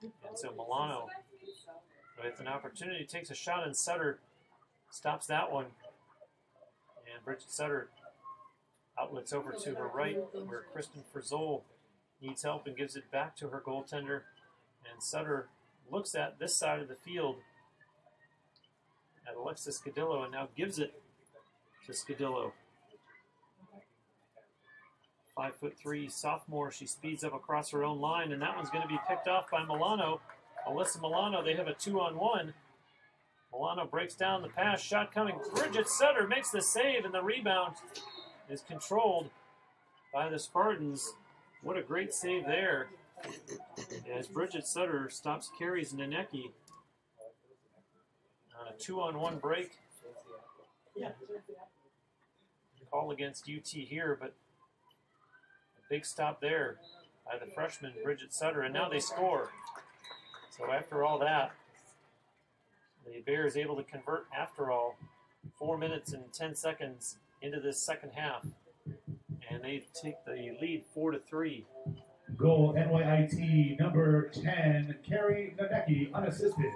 And so Milano, with an opportunity, takes a shot, and Sutter stops that one. And Bridget Sutter outlets over to her right, where Kristen Frizzol needs help and gives it back to her goaltender. And Sutter looks at this side of the field at Alexis Scadillo and now gives it to Scadillo. Five foot three sophomore. She speeds up across her own line, and that one's going to be picked off by Milano. Alyssa Milano, they have a two on one. Milano breaks down the pass, shot coming. Bridget Sutter makes the save, and the rebound is controlled by the Spartans. What a great save there. As Bridget Sutter stops Carrie Zanecki on a two on one break. Yeah. Call against UT here, but a big stop there by the freshman Bridget Sutter, and now they score. So after all that, the Bears able to convert after all, four minutes and ten seconds into this second half, and they take the lead four to three. Goal NYIT number 10, Carrie Zanecki, unassisted.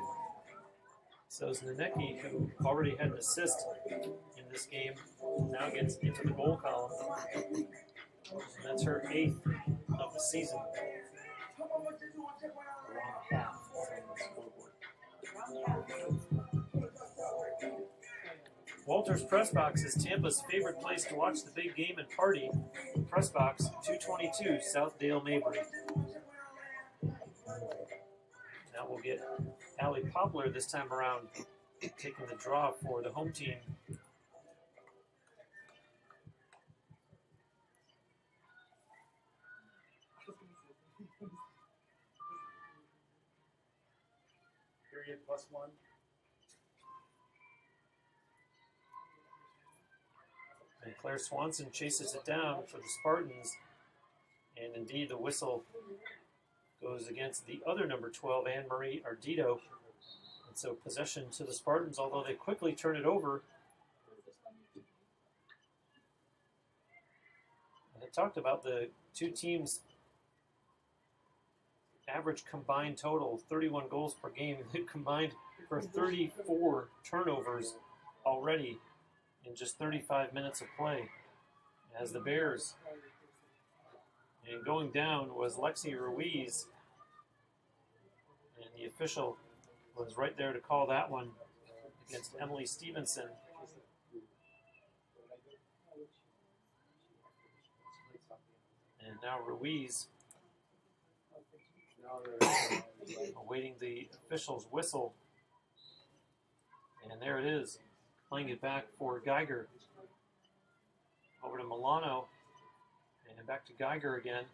So Zanecki, who already had an assist in this game, now gets into the goal column. And that's her eighth of the season. Walters Press Box is Tampa's favorite place to watch the big game and party. Press Box, 222 South Dale Mabry. Now we'll get Allie Poplar this time around, taking the draw for the home team. Plus one. And Claire Swanson chases it down for the Spartans. And indeed, the whistle goes against the other number 12, Anne Marie Ardito. And so possession to the Spartans, although they quickly turn it over. I talked about the two teams' average combined total 31 goals per game. They combined for 34 turnovers already in just 35 minutes of play. As the Bears and going down was Lexi Ruiz. And the official was right there to call that one against Emily Stevenson. And now Ruiz awaiting the official's whistle. And there it is, playing it back for Geiger. Over to Milano. And back to Geiger again.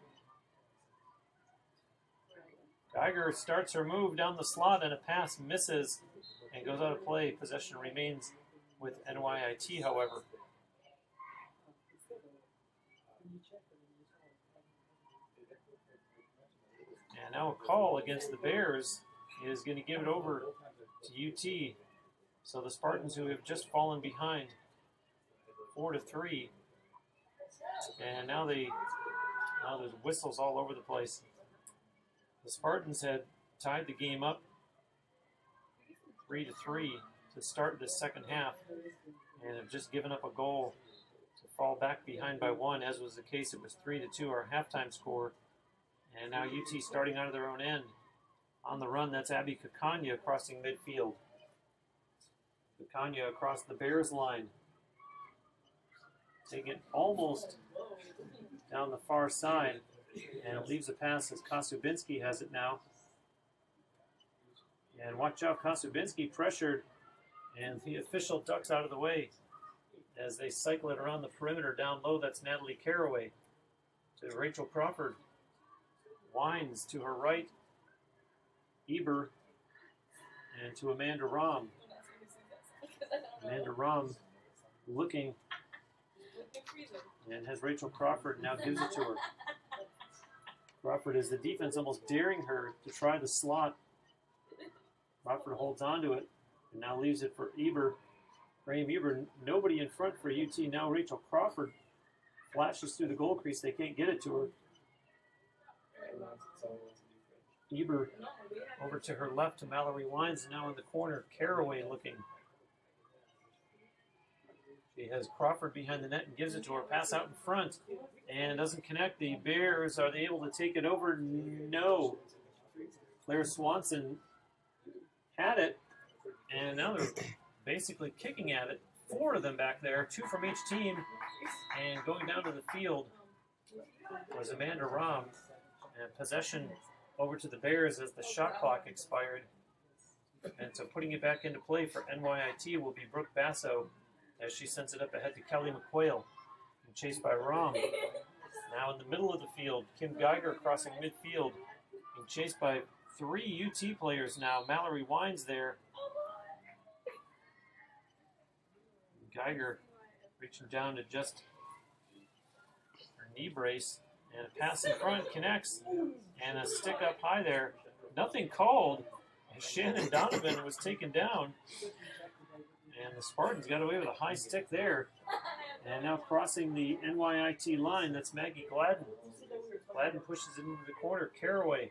Geiger starts her move down the slot and a pass misses and goes out of play. Possession remains with NYIT, however. And now a call against the Bears is going to give it over to UT. So the Spartans, who have just fallen behind, four to three, and now they now there's whistles all over the place. The Spartans had tied the game up three to three to start the second half, and have just given up a goal to fall back behind by one, as was the case. It was three to two, our halftime score, and now UT starting out of their own end. On the run, that's Abby Kakanya crossing midfield. Kakanya across the Bears line. Taking it almost down the far side, and it leaves a pass as Kosubinski has it now. And watch out, Kosubinski pressured, and the official ducks out of the way as they cycle it around the perimeter down low. That's Natalie Caraway to Rachel Crawford. Winds to her right, Eber, and to Amanda Rom. Amanda Rom looking and has Rachel Crawford now gives it to her. Crawford is the defense almost daring her to try the slot. Crawford holds on to it and now leaves it for Eber. Graham Eber, nobody in front for UT. Now Rachel Crawford flashes through the goal crease. They can't get it to her. Eber over to her left to Mallory Wines, now in the corner. Caraway looking. She has Crawford behind the net and gives it to her. Pass out in front and doesn't connect. The Bears, are they able to take it over? No. Claire Swanson had it, and now they're basically kicking at it. Four of them back there, two from each team, and going down to the field was Amanda Rom. And possession over to the Bears as the shot clock expired. And so putting it back into play for NYIT will be Brooke Basso as she sends it up ahead to Kelly McQuail, and chased by Rom. Now in the middle of the field, Kim Geiger crossing midfield, and chased by three UT players now. Mallory Wines there. Geiger reaching down to just her knee brace, and a pass in front connects, and a stick up high there. Nothing called. Shannon Donovan was taken down. And the Spartans got away with a high stick there. And now crossing the NYIT line, that's Maggie Gladden. Gladden pushes it into the corner. Caraway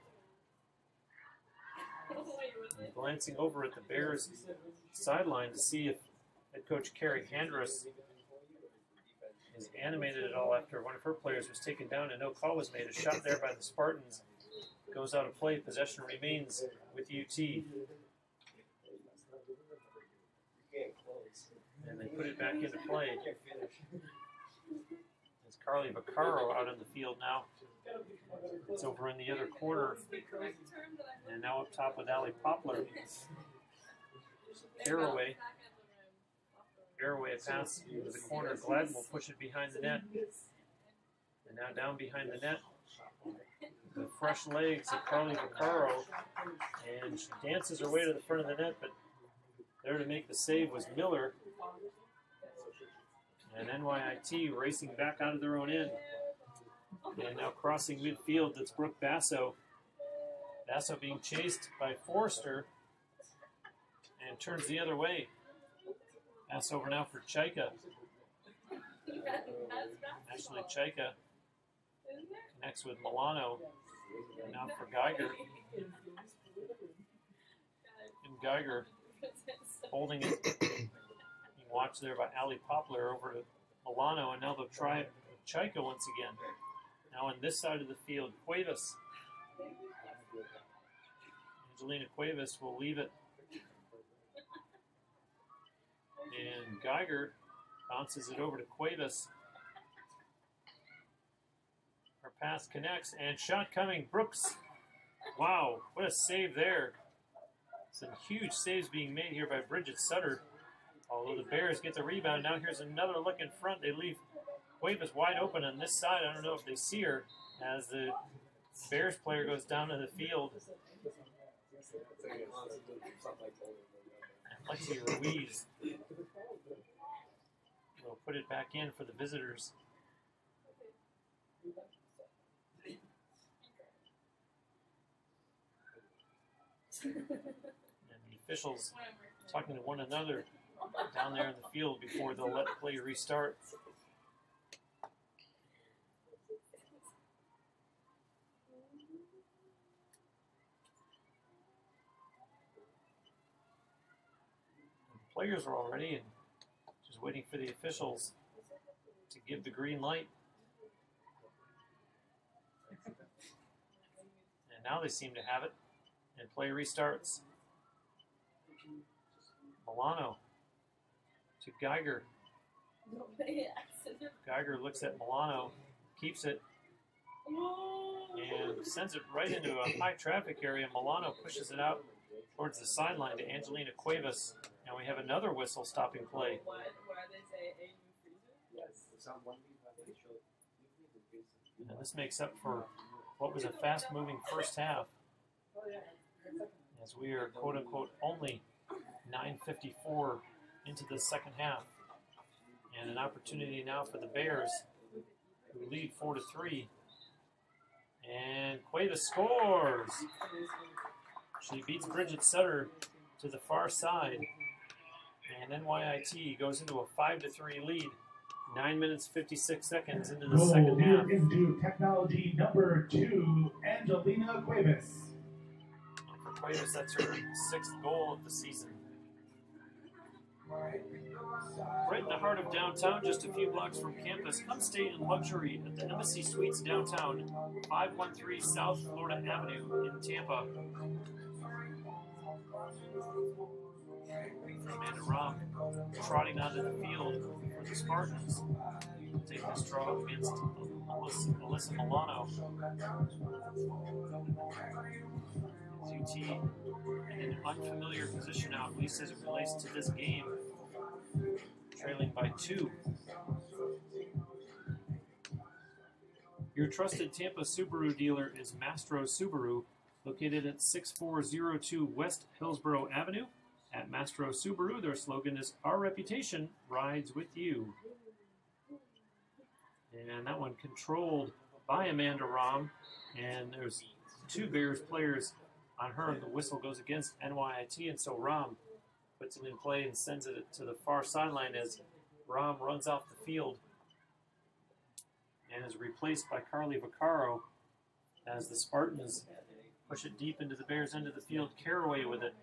and glancing over at the Bears sideline to see if head coach Kerry Handress is animated at all after one of her players was taken down and no call was made. A shot there by the Spartans goes out of play. Possession remains with UT. And they put it back into play. It's Carly Vaccaro out in the field now. It's over in the other corner. And now up top with Ali Poplar. Caraway. Caraway a pass into the corner. Gladden will push it behind the net. And now down behind the net. The fresh legs of Carly Vaccaro. And she dances her way to the front of the net, but there to make the save was Miller. And NYIT racing back out of their own end. And now crossing midfield, that's Brooke Basso. Basso being chased by Forster and turns the other way. Pass over now for Chaika. Actually, Chaika connects with Milano. Now for Geiger. And Geiger holding it. Being watched there by Ali Poplar over to Milano, and now they'll try it with Chaika once again. Now on this side of the field, Cuevas. Angelina Cuevas will leave it. And Geiger bounces it over to Cuevas. Her pass connects and shot coming. Brooks. Wow, what a save there. Some huge saves being made here by Bridget Sutter. Although the Bears get the rebound. Now here's another look in front. They leave Cuevas wide open on this side. I don't know if they see her as the Bears player goes down to the field. Lexi Ruiz will put it back in for the visitors. And the officials talking to one another down there in the field before they'll let play restart. Players are all ready and just waiting for the officials to give the green light. And now they seem to have it. And play restarts. Milano to Geiger. Geiger looks at Milano, keeps it, and sends it right into a high traffic area. Milano pushes it out towards the sideline to Angelina Cuevas. And we have another whistle stopping play. And this makes up for what was a fast moving first half. As we are quote unquote only 954 into the second half. And an opportunity now for the Bears who lead four to three. And Cuevas scores. She beats Bridget Sutter to the far side. And NYIT goes into a five to three lead. Nine minutes fifty six seconds into the Goal second half. into technology number two, Angelina Cuevas. For Cuevas, that's her sixth goal of the season. Right in the heart of downtown, just a few blocks from campus, come stay in luxury at the Embassy Suites downtown, 513 South Florida Avenue in Tampa. Amanda Rom trotting onto the field for the Spartans. Take this draw against Alyssa Milano. UT in an unfamiliar position now, at least as it relates to this game, trailing by two. Your trusted Tampa Subaru dealer is Mastro Subaru, located at 6402 West Hillsborough Avenue. At Mastro Subaru, their slogan is Our reputation rides with you. And that one controlled by Amanda Rom. And there's two Bears players on her. And the whistle goes against NYIT, and so Rom puts it in play and sends it to the far sideline as Rom runs off the field and is replaced by Carly Vaccaro as the Spartans push it deep into the Bears' end of the field. Caraway with it.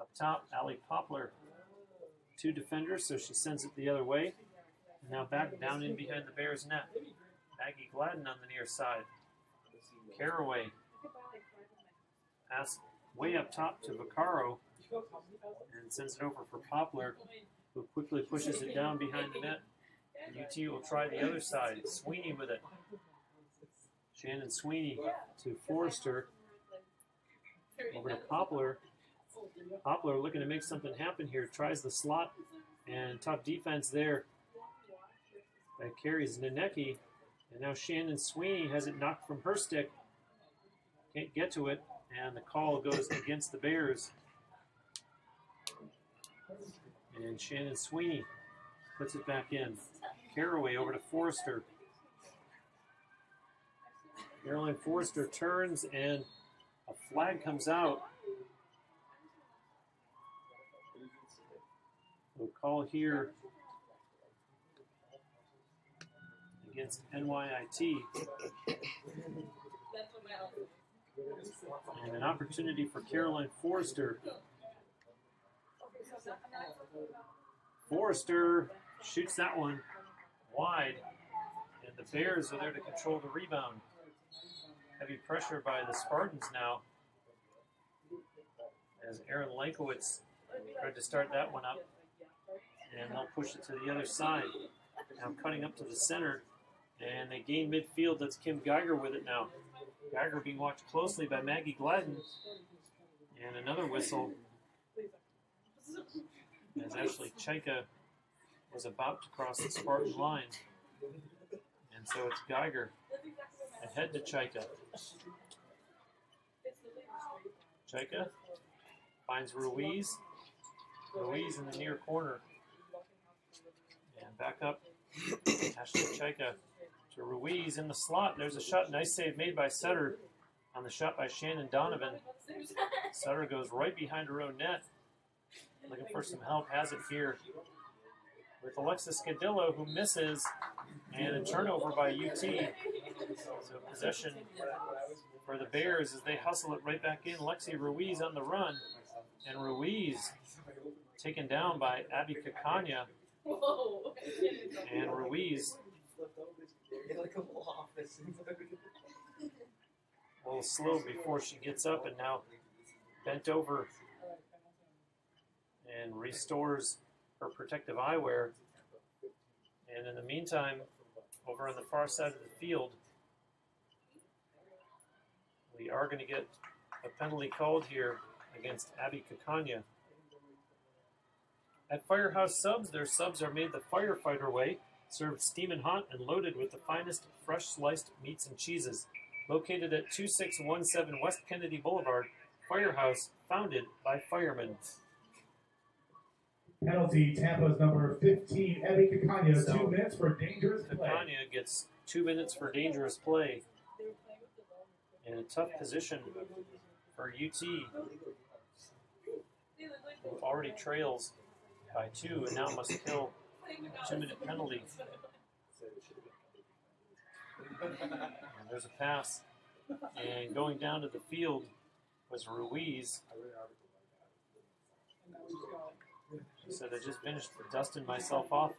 Up top, Allie Poplar. Two defenders, so she sends it the other way. And now back down in behind the Bears' net. Maggie Gladden on the near side. Caraway pass way up top to Vaccaro and sends it over for Poplar, who quickly pushes it down behind the net. UT will try the other side. Sweeney with it. Shannon Sweeney to Forrester. Over to Poplar. Poplar looking to make something happen here. Tries the slot and tough defense there. That Carrie Zanecki. And now Shannon Sweeney has it knocked from her stick. Can't get to it. And the call goes against the Bears. And Shannon Sweeney puts it back in. Caraway over to Forrester. Caroline Forrester turns and a flag comes out. We'll call here against NYIT. And an opportunity for Caroline Forrester. Forrester shoots that one wide, and the Bears are there to control the rebound. Heavy pressure by the Spartans now. As Aaron Lankowitz tried to start that one up, and they'll push it to the other side. Now cutting up to the center, and they gain midfield. That's Kim Geiger with it now. Geiger being watched closely by Maggie Gladden. And another whistle as Ashley Chaika was about to cross the Spartan line. And so it's Geiger ahead to Chaika. Chaika finds Ruiz. Ruiz in the near corner. Back up. Ashley Chaika to Ruiz in the slot. There's a shot. Nice save made by Sutter on the shot by Shannon Donovan. Sutter goes right behind her own net. Looking for some help. Has it here with Alexis Scadillo, who misses, and a turnover by UT. So possession for the Bears as they hustle it right back in. Lexi Ruiz on the run, and Ruiz taken down by Abby Kakanya. And Ruiz a little slow before she gets up and now bent over and restores her protective eyewear. And in the meantime, over on the far side of the field, we are going to get a penalty called here against Abby Kakanya. At Firehouse Subs, their subs are made the firefighter way, served steaming hot and loaded with the finest fresh sliced meats and cheeses. Located at 2617 West Kennedy Boulevard, Firehouse, founded by firemen. Penalty, Tampa's number 15, Abby Kakanya, So- two minutes for dangerous play. Kakanya gets two minutes for dangerous play. In a tough position for UT, who already trails by two and now must kill a two minute penalty. And there's a pass. And going down to the field was Ruiz. She said, I just finished dusting myself off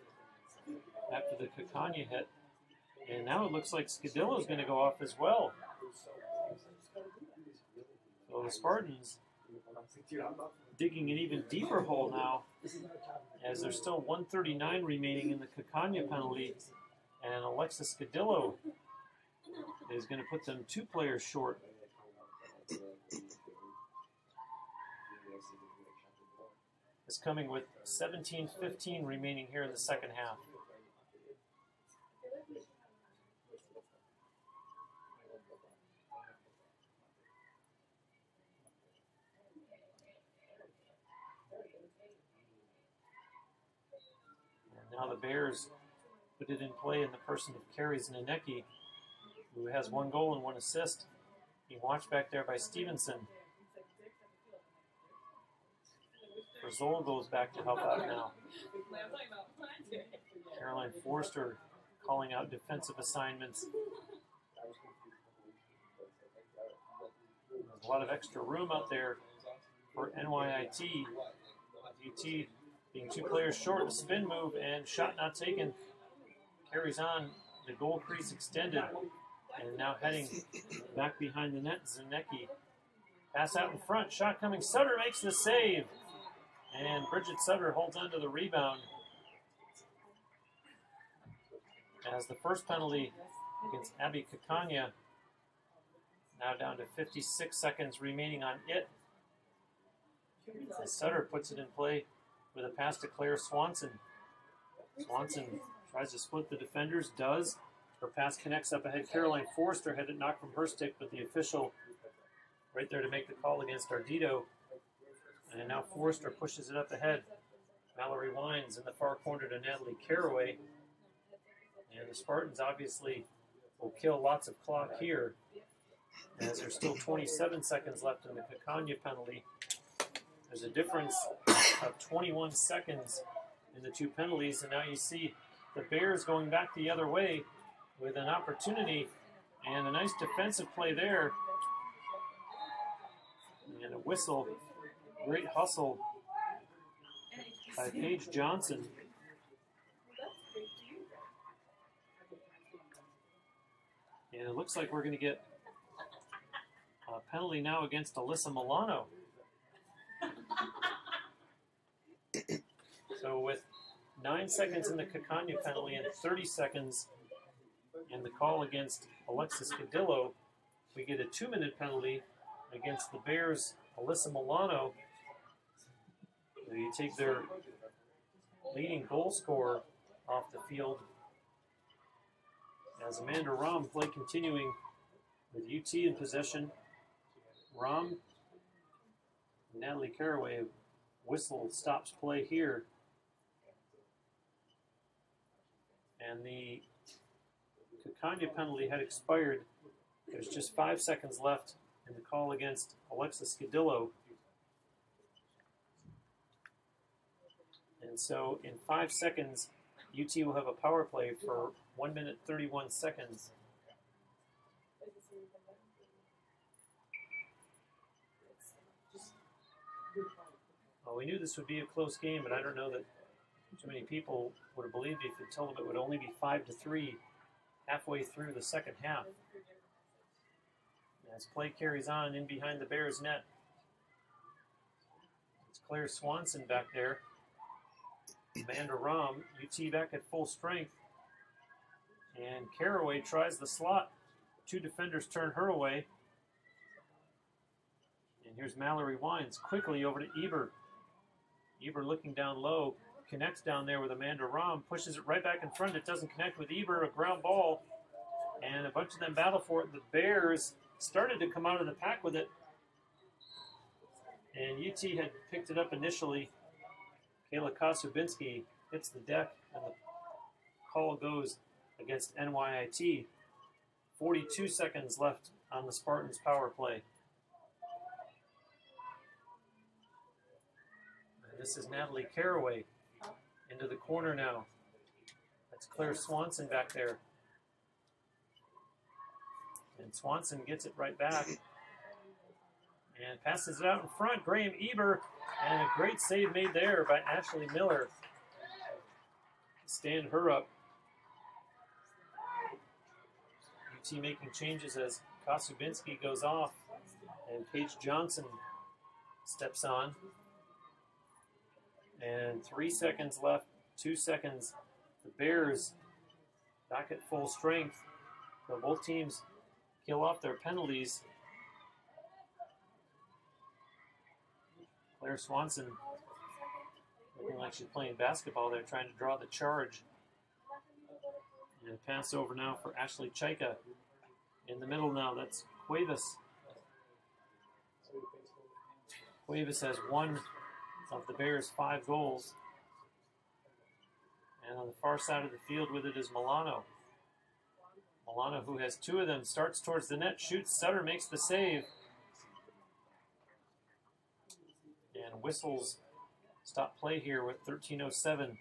after the Kakanya hit. And now it looks like Scadillo's going to go off as well. So the Spartans digging an even deeper hole now as there's still 139 remaining in the Kakanya penalty. And Alexis Scadillo is going to put them two players short. Is coming with 17-15 remaining here in the second half. And now the Bears put it in play in the person of Carrie Zanecki, who has one goal and one assist. Being watched back there by Stevenson. Brazola goes back to help out now. Caroline Forster calling out defensive assignments. There's a lot of extra room out there for NYIT. UT being two players short, a spin move and shot not taken. Carries on, the goal crease extended, and now heading back behind the net. Zanecki pass out in front, shot coming. Sutter makes the save, and Bridget Sutter holds on to the rebound. As the first penalty against Abby Kakanya, now down to 56 seconds remaining on it. And Sutter puts it in play with a pass to Claire Swanson. Swanson tries to split the defenders, does. Her pass connects up ahead. Caroline Forster had it knocked from her stick, but the official right there to make the call against Ardito. And now Forster pushes it up ahead. Mallory Wines in the far corner to Natalie Caraway. And the Spartans obviously will kill lots of clock here, as there's still 27 seconds left in the Kakanya penalty. There's a difference of 21 seconds in the two penalties, and now you see the Bears going back the other way with an opportunity and a nice defensive play there. And a whistle. Great hustle by Paige Johnson. And it looks like we're going to get a penalty now against Alyssa Milano. So with nine seconds in the Kakanya penalty and 30 seconds in the call against Alexis Scadillo, we get a two-minute penalty against the Bears' Alyssa Milano. They take their leading goal scorer off the field as Amanda Rom play continuing with UT in possession. Rom, Natalie Caraway whistle stops play here. And the Kakanya penalty had expired. There's just five seconds left in the call against Alexis Scadillo. And so in five seconds, UT will have a power play for one minute 31 seconds. Well, we knew this would be a close game, but I don't know that too many people would have believed if you told them it would only be five to three halfway through the second half. As play carries on in behind the Bears net, it's Claire Swanson back there. Amanda Rom, UT back at full strength. And Caraway tries the slot. Two defenders turn her away. And here's Mallory Wines quickly over to Eber. Eber looking down low, connects down there with Amanda Rom, pushes it right back in front. It doesn't connect with Eber, a ground ball. And a bunch of them battle for it. The Bears started to come out of the pack with it. And UT had picked it up initially. Kayla Kosubinski hits the deck, and the call goes against NYIT. 42 seconds left on the Spartans' power play. This is Natalie Caraway into the corner now. That's Claire Swanson back there. And Swanson gets it right back and passes it out in front. Graham Eber, and a great save made there by Ashley Miller. Stand her up. UT making changes as Kosubinski goes off, and Paige Johnson steps on. And three seconds left, two seconds. The Bears back at full strength. So both teams kill off their penalties. Claire Swanson looking like she's playing basketball there, trying to draw the charge. And a pass over now for Ashley Chaika. In the middle now, that's Cuevas. Cuevas has one of the Bears' five goals. And on the far side of the field with it is Milano. Milano, who has two of them, starts towards the net, shoots. Sutter makes the save. And whistles stop play here with 13.07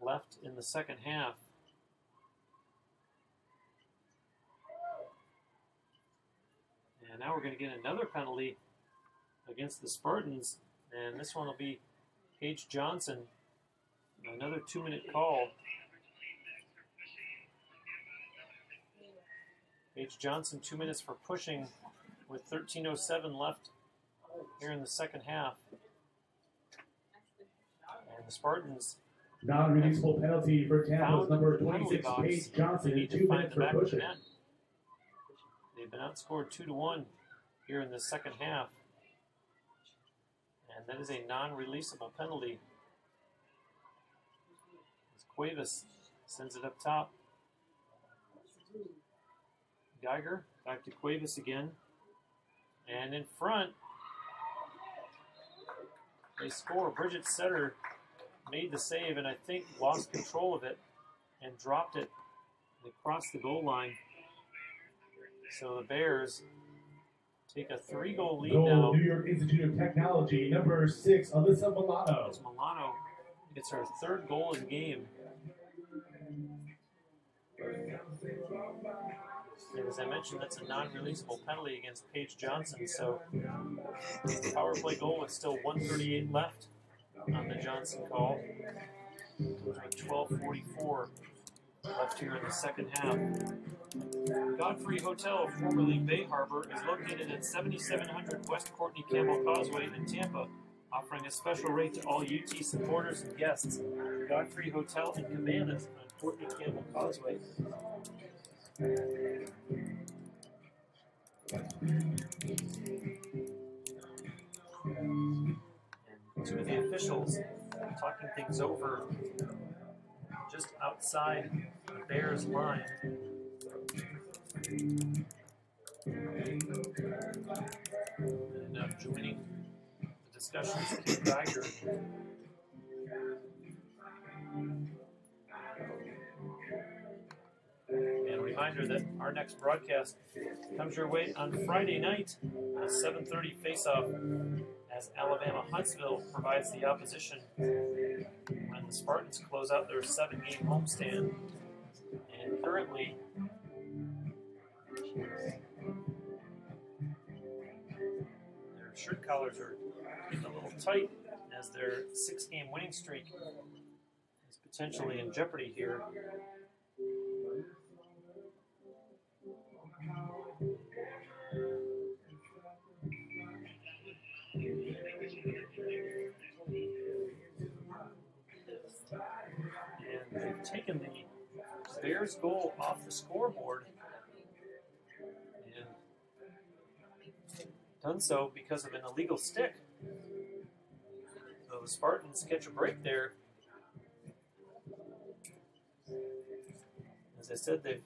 left in the second half. And now we're going to get another penalty against the Spartans. And this one will be Paige Johnson. Another two minute call. Paige Johnson, two minutes for pushing with 13.07 left here in the second half. And the Spartans Non-releasable penalty for Tampa's number 26, box. Paige They Johnson, need two minutes for back of the pushing. They've been outscored two to one here in the second half. That is a non-releasable penalty. As Cuevas sends it up top. Geiger back to Cuevas again. And in front, they score. Bridget Sutter made the save and I think lost control of it and dropped it across the goal line. So the Bears take a three goal lead now. New York Institute of Technology, number six, Alyssa Milano. As Milano gets her third goal in the game. And as I mentioned, that's a non-releasable penalty against Paige Johnson. So power play goal with still 138 left on the Johnson call. 12:44 left here in the second half. Godfrey Hotel, formerly Bay Harbor, is located at 7700 West Courtney Campbell Causeway in Tampa, offering a special rate to all UT supporters and guests. Godfrey Hotel and Cabanas on Courtney Campbell Causeway. And two of the officials talking things over just outside the Bears line. And now joining the discussions, Kim Geiger. Reminder that our next broadcast comes your way on Friday night, a 7:30 face-off, as Alabama Huntsville provides the opposition when the Spartans close out their seven-game homestand. And currently, their shirt collars are getting a little tight as their six-game winning streak is potentially in jeopardy here. Bears goal off the scoreboard and done so because of an illegal stick. So the Spartans catch a break there. As I said, they've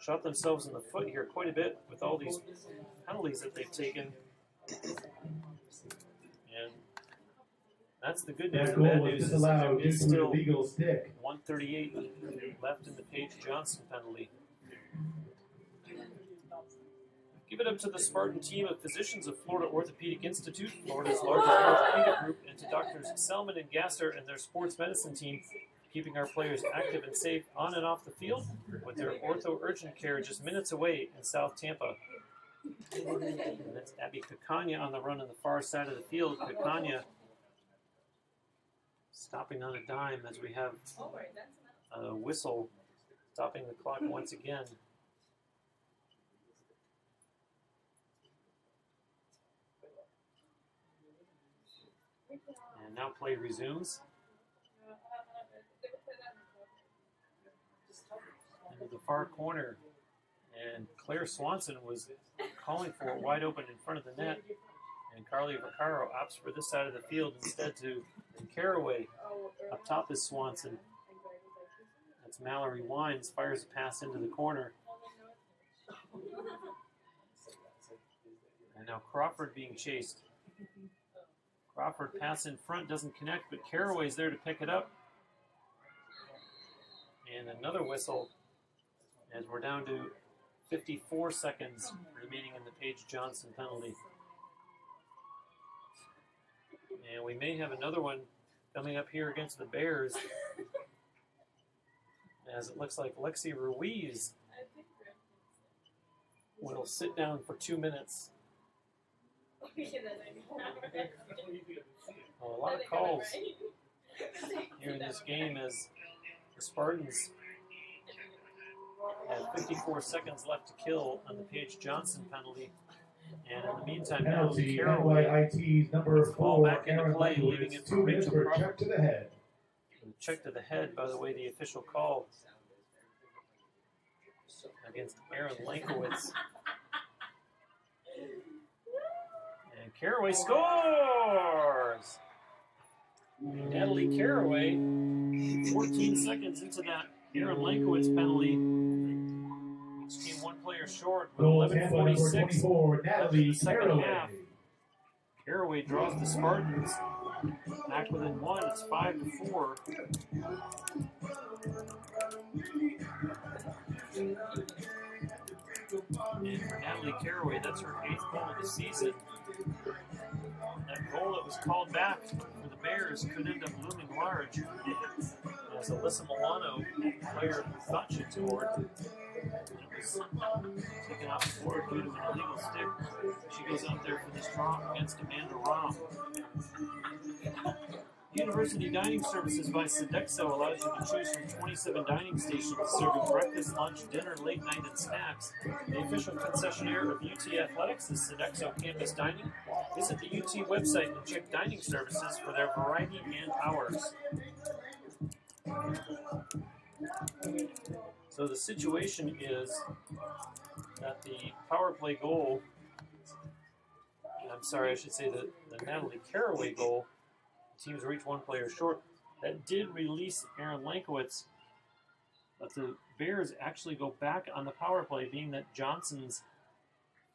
shot themselves in the foot here quite a bit with all these penalties that they've taken. And that's the good news. That The bad goal was news is there is still illegal stick. 138 left in the Paige Johnson penalty. Give it up to the Spartan team of physicians of Florida Orthopedic Institute, Florida's largest orthopedic group, and to doctors Selman and Gasser and their sports medicine team, keeping our players active and safe on and off the field with their ortho urgent care just minutes away in South Tampa. And that's Abby Kakanya on the run on the far side of the field. Kakanya stopping on a dime as we have oh, a whistle stopping the clock once again. And now play resumes. Into the far corner. And Claire Swanson was calling for it wide open in front of the net. And Carly Vaccaro opts for this side of the field instead to Caraway. Up top is Swanson. That's Mallory Wines. Fires a pass into the corner. And now Crawford being chased. Crawford pass in front doesn't connect, but Caraway's there to pick it up. And another whistle as we're down to 54 seconds remaining in the Paige Johnson penalty. And we may have another one coming up here against the Bears. As it looks like Lexi Ruiz will sit down for two minutes. Well, a lot of calls here in this game as the Spartans have 54 seconds left to kill on the Paige Johnson penalty. And in the meantime, now Penalty, Caraway NYIT's number Ball four, back into Aaron play, leaving it for two minutes Rachel for a check Crawford. to the head. check to the head, by the way, the official call against Aaron Lankowitz. And Caraway scores! Natalie Caraway, 14 seconds into that Aaron Lankowitz penalty. Team one player short with Goal Tampa number 11.46. 24, left in Natalie the second Caraway. half. Caraway draws the Spartans back within one. It's five to four. And for Natalie Caraway, that's her eighth goal of the season. That goal that was called back for the Bears could end up looming large as Alyssa Milano, player who thought she scored, was taken off the board due to an illegal stick. She goes out there for this draw against Amanda Rom. University Dining Services by Sodexo allows you to choose from 27 dining stations serving breakfast, lunch, dinner, late night, and snacks. The official concessionaire of UT Athletics is Sodexo Campus Dining. Visit the UT website and check dining services for their variety and hours. So the situation is that the power play goal, I'm sorry, I should say the, the Natalie Caraway goal, teams reach one player short. That did release Aaron Lankowitz, but the Bears actually go back on the power play, being that Johnson's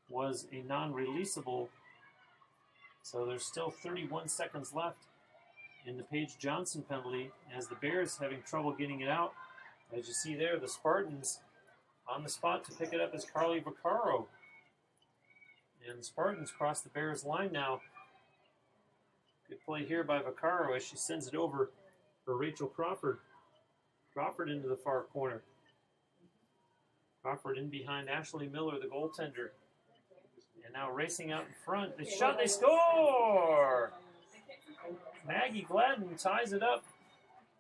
was a non releasable. So there's still 31 seconds left in the Paige Johnson penalty as the Bears having trouble getting it out. As you see there, the Spartans On the spot to pick it up is Carly Vaccaro. And the Spartans cross the Bears line now. Good play here by Vaccaro as she sends it over for Rachel Crawford. Crawford into the far corner. Crawford in behind Ashley Miller, the goaltender. And now racing out in front. They shot, they score! Maggie Gladden ties it up.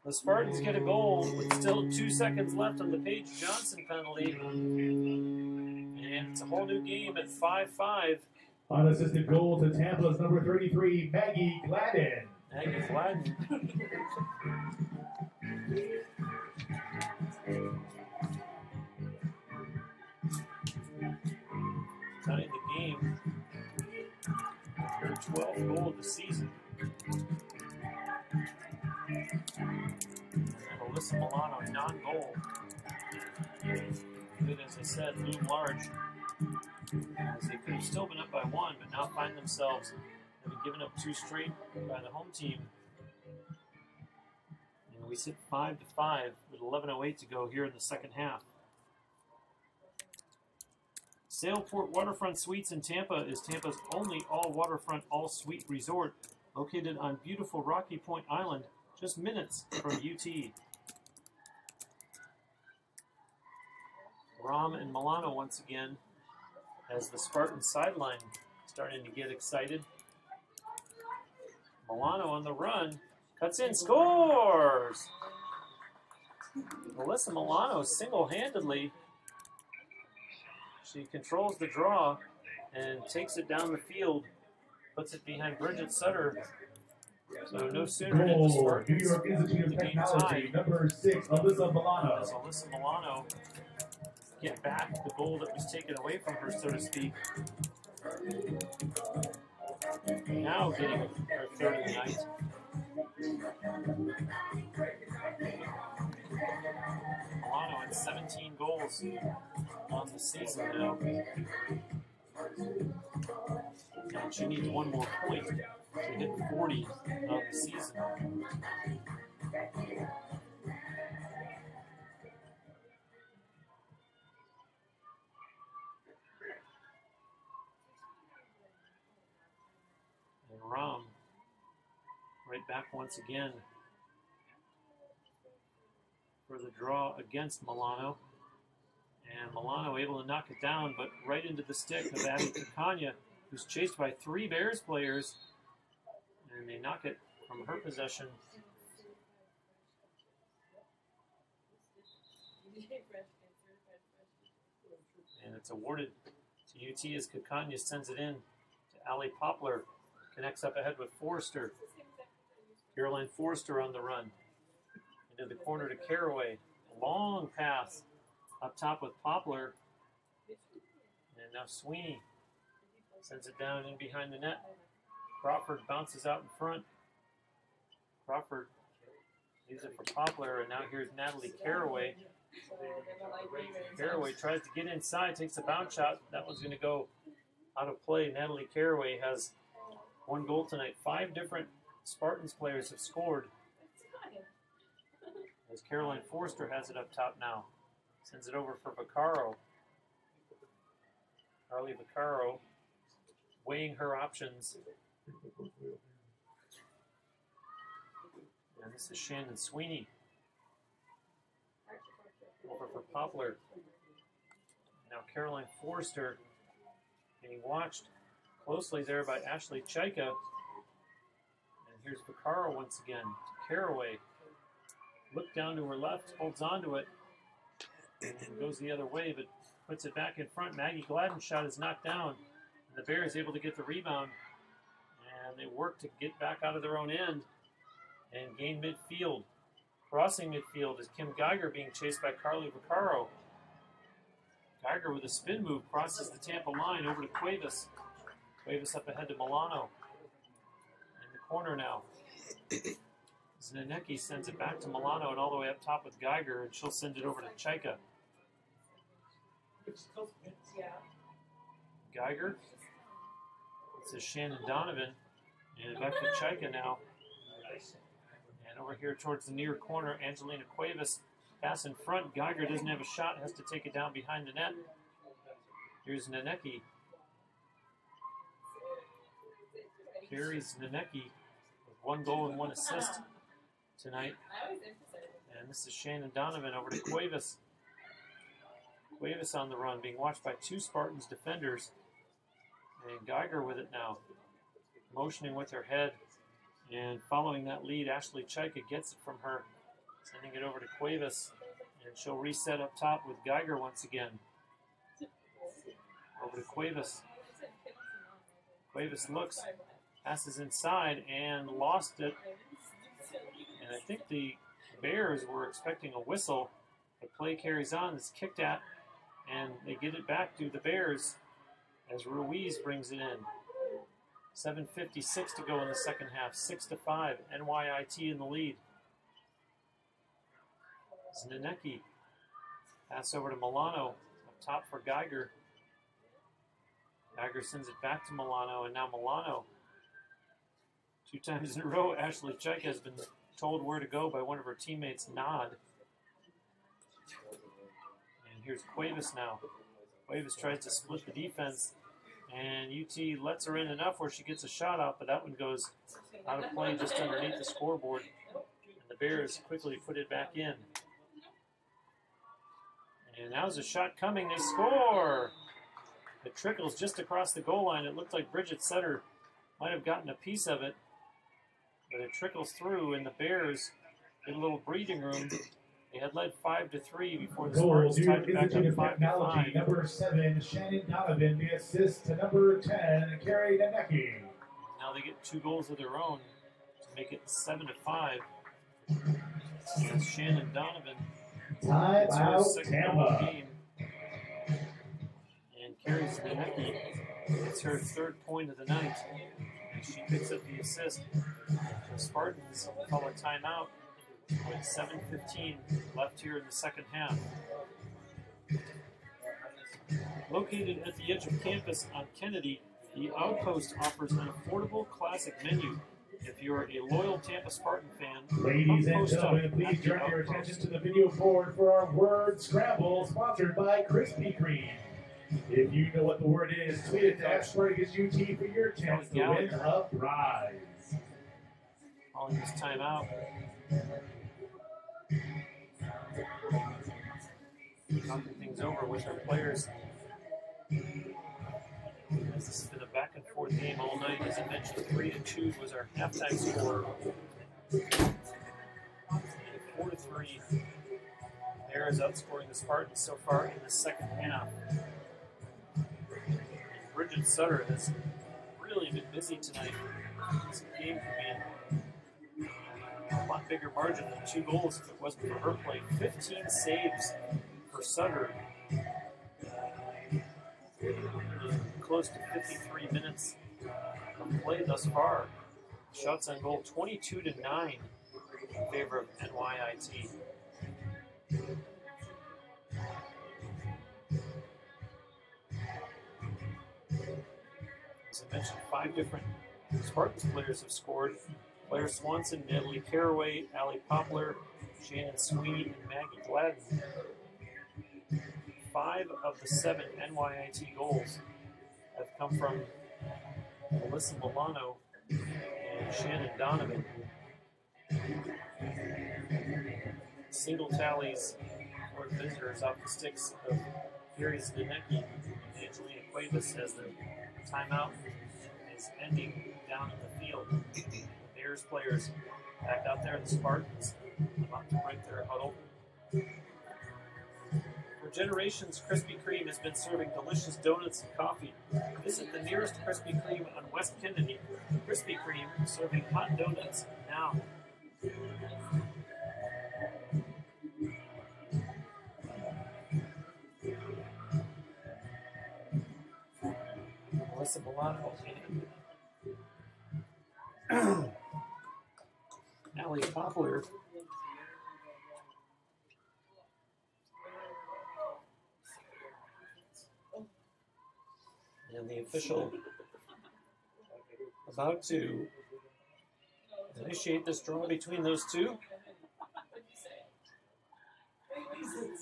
The Spartans get a goal with still two seconds left on the Paige Johnson penalty. And it's a whole new game at 5 5. Unassisted goal to Tampa's number 33, Maggie Gladden. Maggie Gladden. Tying the game. Her 12th goal of the season. Alyssa Milano, non goal. Good, as I said, loom large. As they could have still been up by one, but now find themselves having given up two straight by the home team. And we sit five to five with 11:08 to go here in the second half. Sailport Waterfront Suites in Tampa is Tampa's only all waterfront, all suite resort located on beautiful Rocky Point Island, just minutes from UT. Rom and Milano once again as the Spartan sideline starting to get excited. Milano on the run, cuts in, scores! Melissa Milano single handedly she controls the draw and takes it down the field, puts it behind Bridget Sutter. So no sooner did the Goal, New York Institute of the game Technology, number 6, Alyssa Milano. as Alyssa Milano get back the goal that was taken away from her, so to speak. Now getting her third of the night. Milano had 17 goals on the season now. And she needs one more point to hit 40 on the season. And Rom right back once again for the draw against Milano. And Milano able to knock it down, but right into the stick of Abby Kakanya, who's chased by three Bears players. And they knock it from her possession. And it's awarded to UT as Kakanya sends it in to Ali Poplar. Connects up ahead with Forrester. Caroline Forrester on the run. Into the corner to Caraway. Long pass up top with Poplar. And now Sweeney sends it down in behind the net. Crawford bounces out in front. Crawford leaves it for Poplar, and now here's Natalie Caraway. Caraway tries to get inside, takes a bounce shot. That was going to go out of play. Natalie Caraway has one goal tonight. Five different Spartans players have scored. As Caroline Forster has it up top now. Sends it over for Vaccaro. Carly Vaccaro weighing her options. And this is Shannon Sweeney. Over for Poplar. Now Caroline Forster being watched closely there by Ashley Chaika. And here's Vaccaro once again Caraway. Look down to her left, holds on to it, and goes the other way, but puts it back in front. Maggie Gladden's shot is knocked down, and the Bears able to get the rebound. And they work to get back out of their own end and gain midfield. Crossing midfield is Kim Geiger being chased by Carly Vaccaro. Geiger with a spin move crosses the Tampa line over to Cuevas. Cuevas up ahead to Milano. In the corner now. Zanecki sends it back to Milano and all the way up top with Geiger, and she'll send it over to Chaika. Geiger. This is Shannon Donovan. And back to Chaika now. And over here towards the near corner, Angelina Cuevas Pass in front. Geiger doesn't have a shot, has to take it down behind the net. Here's Zanecki. Carrie Zanecki with one goal and one assist tonight. And this is Shannon Donovan over to Cuevas. Cuevas on the run, being watched by two Spartans defenders. And Geiger with it now. Motioning with her head. And following that lead, Ashley Chaika gets it from her, sending it over to Cuevas. And she'll reset up top with Geiger once again. Over to Cuevas. Cuevas looks, passes inside, and lost it. And I think the Bears were expecting a whistle. The play carries on, it's kicked at, and they get it back to the Bears as Ruiz brings it in. 7.56 to go in the second half, 6 to 5. NYIT in the lead. Zanecki. Pass over to Milano. Up top for Geiger. Geiger sends it back to Milano, and now Milano. Two times in a row, Ashley Chaika has been told where to go by one of her teammates, Nod. And here's Cuevas now. Cuevas tries to split the defense, and UT lets her in enough where she gets a shot out, but that one goes out of play just underneath the scoreboard. And the Bears quickly put it back in. And now's a shot coming. They score! It trickles just across the goal line. It looked like Bridget Sutter might have gotten a piece of it, but it trickles through, and the Bears get a little breathing room. They had led five to three before the Goal Spartans tied it back up five to five. number seven, Shannon Donovan, the assist to number 10, Carrie Zanecki. Now they get two goals of their own to make it seven to five. That's Shannon Donovan. Time It's out, second goal of the Tampa. game. And Carrie Zanecki. It's her third point of the night. And she picks up the assist. The Spartans call a timeout with 7.15 left here in the second half. Located at the edge of campus on Kennedy, the Outpost offers an affordable classic menu. If you're a loyal Tampa Spartan fan, Ladies and gentlemen, please turn your attention to the video board for our word scramble, sponsored by Krispy Kreme. If you know what the word is, tweet it to Spartacus UT for your chance to win a prize. calling this timeout. Talking things over with our players. This has been a back and forth game all night. As I mentioned, three to two was our halftime score. Four to three. Bears outscoring the Spartans so far in the second half. Bridget Sutter has really been busy tonight. This game could be lot bigger margin than two goals if it wasn't for her play. 15 saves for Sutter. Close to 53 minutes of play thus far. Shots on goal 22 to 9 in favor of NYIT. As I mentioned, five different Spartans players have scored. Blair Swanson, Natalie Caraway, Allie Poplar, Shannon Sweeney, and Maggie Gladden. Five of the seven NYIT goals have come from Melissa Milano and Shannon Donovan. Single tallies for the visitors off the sticks of Carrie Zanecki and Angelina Cuevas as the timeout is ending down in the field. Players back out there, the Spartans about to break their huddle. For generations, Krispy Kreme has been serving delicious donuts and coffee. Visit the nearest Krispy Kreme on West Kennedy. Krispy Kreme serving hot donuts now. Melissa Milano Allie Poplar. And the official about to initiate this draw between those two.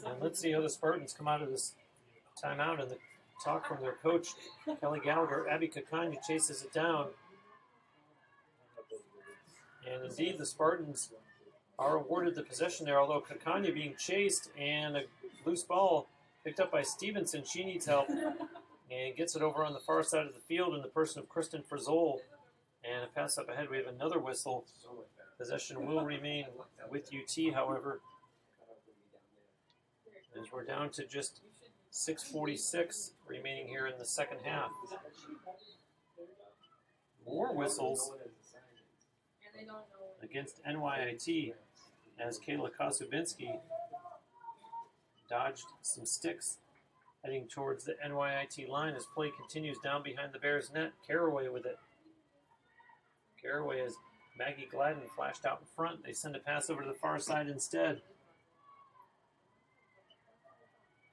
And let's see how the Spartans come out of this timeout and the talk from their coach, Kelly Gallagher. Abby Kakanya chases it down. And indeed, the Spartans are awarded the possession there, although Kakanya being chased and a loose ball picked up by Stevenson. She needs help and gets it over on the far side of the field in the person of Kristen Frizol. And a pass up ahead. We have another whistle. Possession will remain with UT, however, as we're down to just 6:46 remaining here in the second half. More whistles against NYIT as Kayla Kosubinski dodged some sticks heading towards the NYIT line as play continues down behind the Bears net. Caraway with it. Caraway has Maggie Gladden flashed out in front. They send a pass over to the far side instead.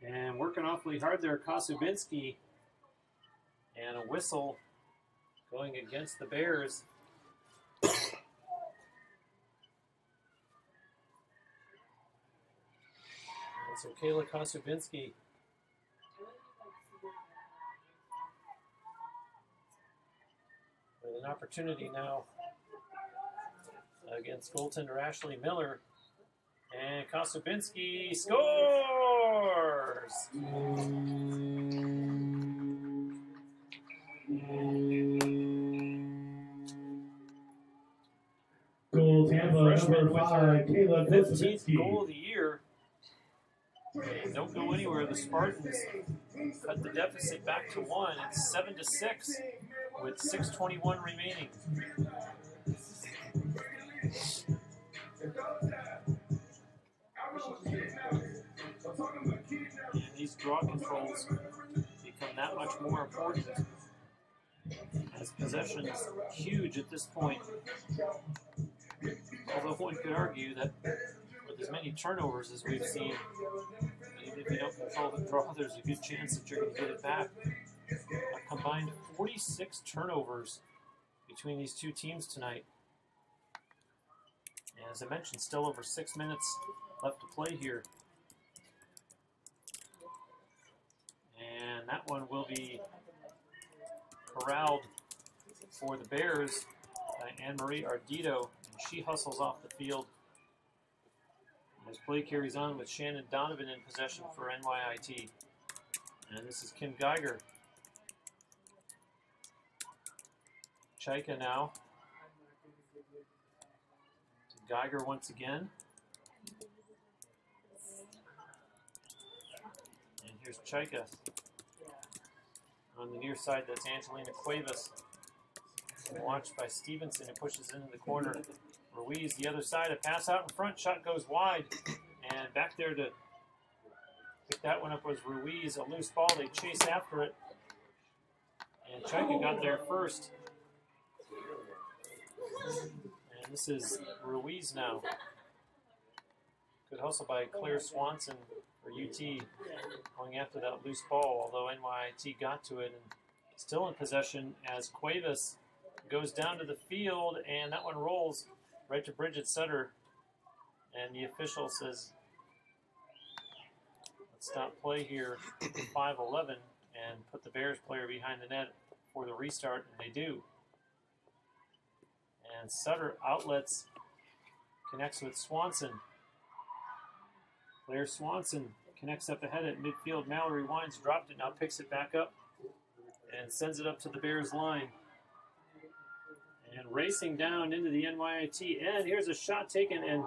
And working awfully hard there, Kosubinski. And a whistle going against the Bears. And so Kayla Kosubinski with an opportunity now against goaltender Ashley Miller. And Kosubinski scores! Goal Tampa, number five, Kayla 15th Kosubinski. goal of the year. Don't go anywhere. The Spartans cut the deficit back to one. It's seven to six with 6:21 remaining. And these draw controls become that much more important as possession is huge at this point. Although one could argue that with as many turnovers as we've seen, if you don't control the draw, there's a good chance that you're going to get it back. A combined 46 turnovers between these two teams tonight. And as I mentioned, still over six minutes left to play here. And that one will be corralled for the Bears by Anne Marie Ardito. And she hustles off the field as play carries on with Shannon Donovan in possession for NYIT. And this is Kim Geiger. Chaika now. To Geiger once again. And here's Chaika. On the near side, that's Angelina Cuevas. Watched by Stevenson, who pushes into the corner. Ruiz, the other side, a pass out in front, shot goes wide. And back there to pick that one up was Ruiz. A loose ball, they chase after it. And Chaika got there first. And this is Ruiz now. Good hustle by Claire Swanson for UT going after that loose ball, although NYIT got to it and still in possession as Cuevas goes down to the field and that one rolls right to Bridget Sutter. And the official says, let's stop play here, 5 11, and put the Bears player behind the net for the restart, and they do. And Sutter outlets, connects with Swanson. Claire Swanson connects up ahead at midfield. Mallory Wines dropped it, now picks it back up and sends it up to the Bears line. And racing down into the NYIT end. Here's a shot taken, and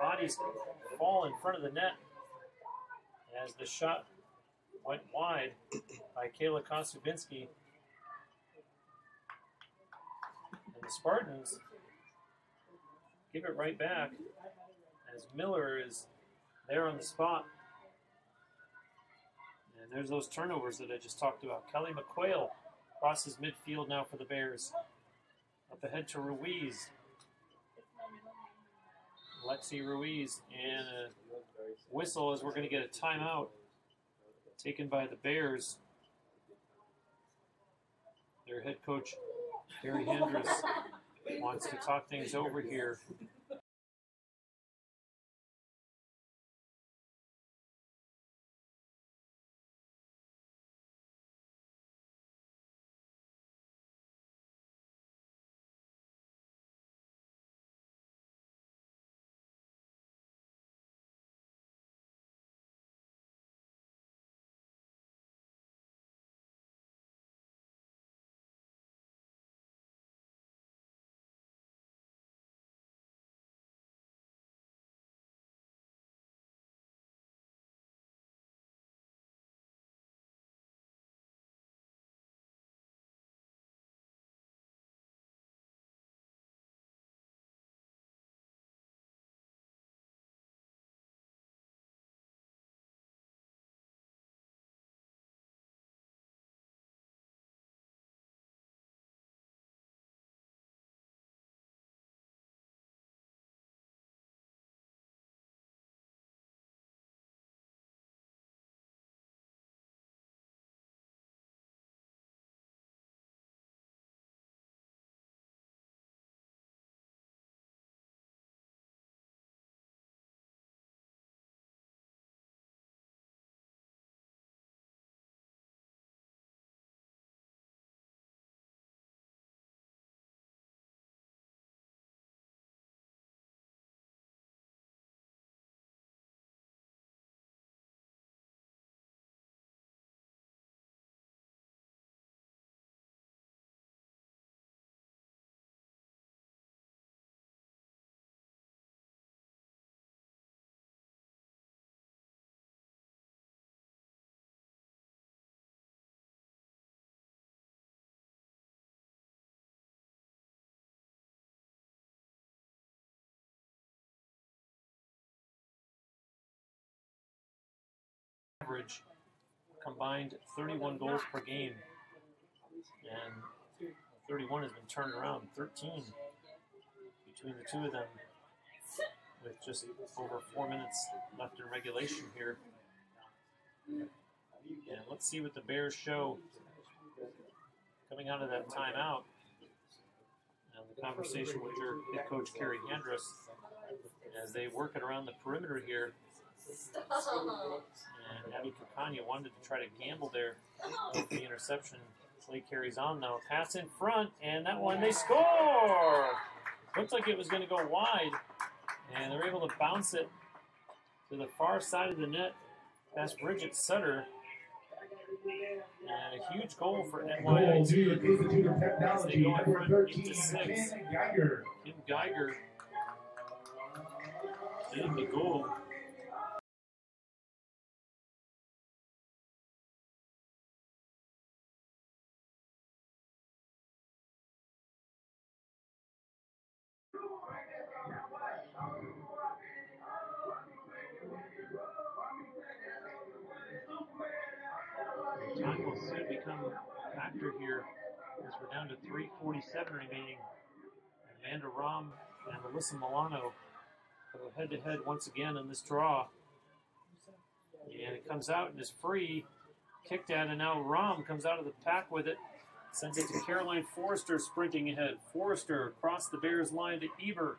bodies fall in front of the net as the shot went wide by Kayla Kosubinski. And the Spartans give it right back as Miller is there on the spot. And there's those turnovers that I just talked about. Kelly McQuail crosses midfield now for the Bears. Up ahead to Ruiz. Lexi Ruiz and a whistle as we're going to get a timeout taken by the Bears. Their head coach, Harry Hendricks, wants to talk things over here average combined 31 goals per game. And 31 has been turned around 13 between the two of them with just over four minutes left in regulation here. And let's see what the Bears show coming out of that timeout. And the conversation with your head coach, Kerry Hendricks, as they work it around the perimeter here. And Abby Kakanya wanted to try to gamble there with the interception. Play carries on now. Pass in front, and that one they score! Looked like it was going to go wide, and they're able to bounce it to the far side of the net past Bridget Sutter. And a huge goal for NYIT. the Institute of As they go in number front, eight to six. Ken Geiger. Kim Geiger getting the goal. 347 remaining. Amanda Rom and Alyssa Milano go head to head once again in this draw. And it comes out and is free, kicked at, and now Rom comes out of the pack with it. Sends it to Caroline Forrester sprinting ahead. Forrester across the Bears line to Eber.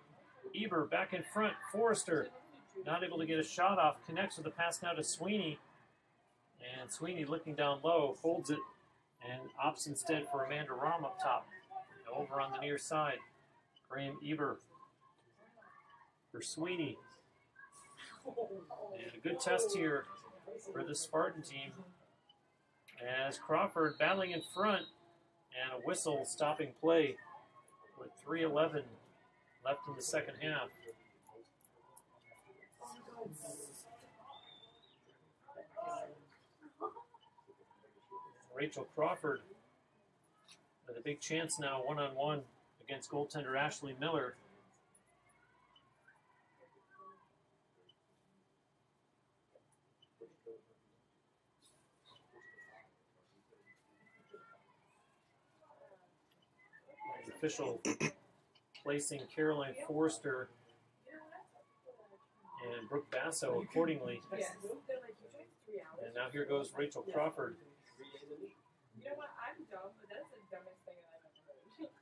Eber back in front. Forrester not able to get a shot off. Connects with the pass now to Sweeney. And Sweeney looking down low, holds it, and opts instead for Amanda Rom up top. Over on the near side. Graham Eber for Sweeney. And a good test here for the Spartan team. As Crawford battling in front and a whistle stopping play with 3.11 left in the second half. Rachel Crawford with a big chance now, one on one against goaltender Ashley Miller. The official placing Caroline Forrester and Brooke Basso accordingly. And now here goes Rachel Crawford. You know what? I'm dumb, but that's the dumbest thing that I've ever heard.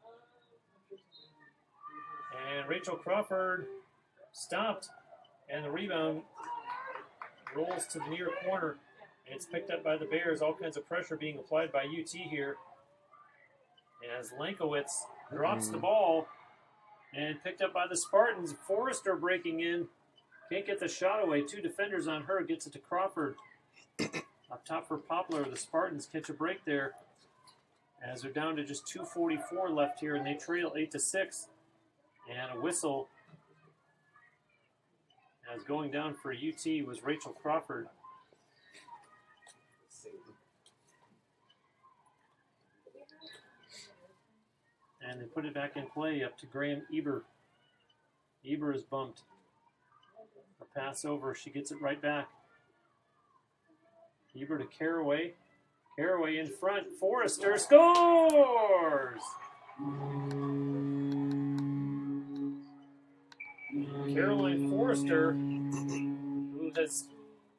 Um, and Rachel Crawford stopped, and the rebound rolls to the near corner. And it's picked up by the Bears. All kinds of pressure being applied by UT here. As Lankowitz drops the mm-hmm. ball and picked up by the Spartans. Forrester breaking in. Can't get the shot away. Two defenders on her. Gets it to Crawford. Up top for Poplar. The Spartans catch a break there. As they're down to just 2.44 left here, and they trail 8 to 6 and a whistle as going down for UT was Rachel Crawford. And they put it back in play up to Graham Eber. Eber is bumped. A pass over, she gets it right back. Eber to Caraway. Caraway in front. Forrester scores! Caroline Forrester, who has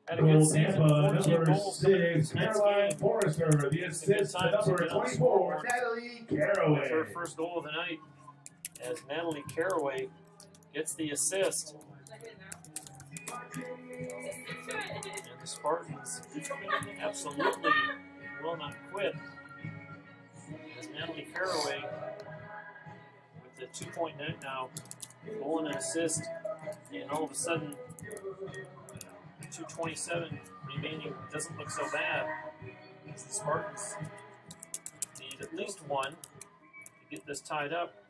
had a good Goal season, Tampa, 14 number goals coming into six, Caroline. Forrester. The It's a good assist to time to number get on the 24, scoreboard. Natalie That's her first goal of the night as Natalie Caraway gets the assist. Spartans absolutely will not quit. As Natalie Caraway, with the two point net now, goal and an assist, and all of a sudden, 227 remaining doesn't look so bad. As the Spartans need at least one to get this tied up.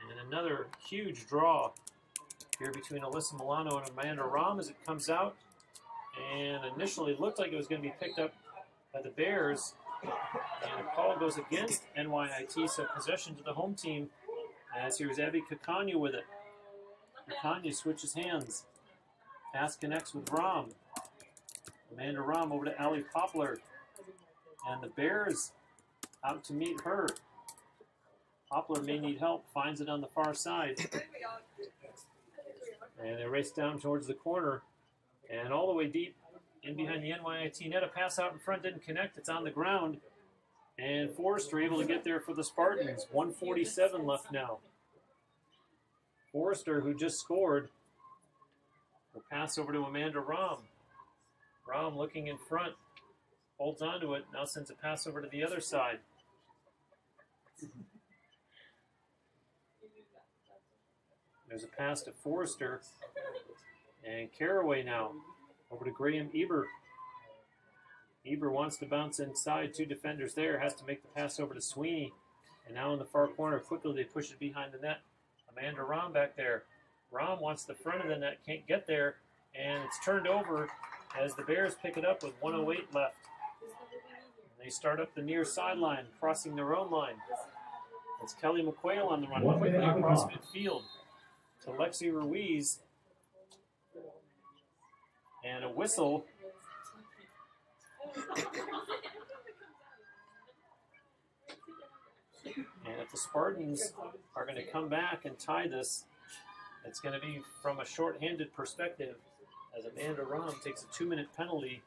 And another huge draw here between Alyssa Milano and Amanda Rom as it comes out. And initially looked like it was going to be picked up by the Bears. And a call goes against NYIT, so possession to the home team. As here's Abby Kakanya with it. Kakanya switches hands. Pass connects with Rom. Amanda Rom over to Allie Poplar. And the Bears out to meet her. Poplar may need help, finds it on the far side. And they race down towards the corner. And all the way deep in behind the NYIT net. A pass out in front didn't connect. It's on the ground. And Forrester able to get there for the Spartans. 147 left now. Forrester, who just scored, will pass over to Amanda Rom. Rom looking in front, holds onto it, now sends a pass over to the other side. There's a pass to Forrester. And Caraway now over to Graham Eber. Eber wants to bounce inside. Two defenders there. Has to make the pass over to Sweeney. And now in the far corner, quickly they push it behind the net. Amanda Rom back there. Rom wants the front of the net, can't get there. And it's turned over as the Bears pick it up with 108 left. And they start up the near sideline, crossing their own line. It's Kelly McQuail on the run, quickly minute on the across midfield to Lexi Ruiz. And a whistle. And if the Spartans are going to come back and tie this, it's going to be from a short-handed perspective as Amanda Rom takes a two-minute penalty.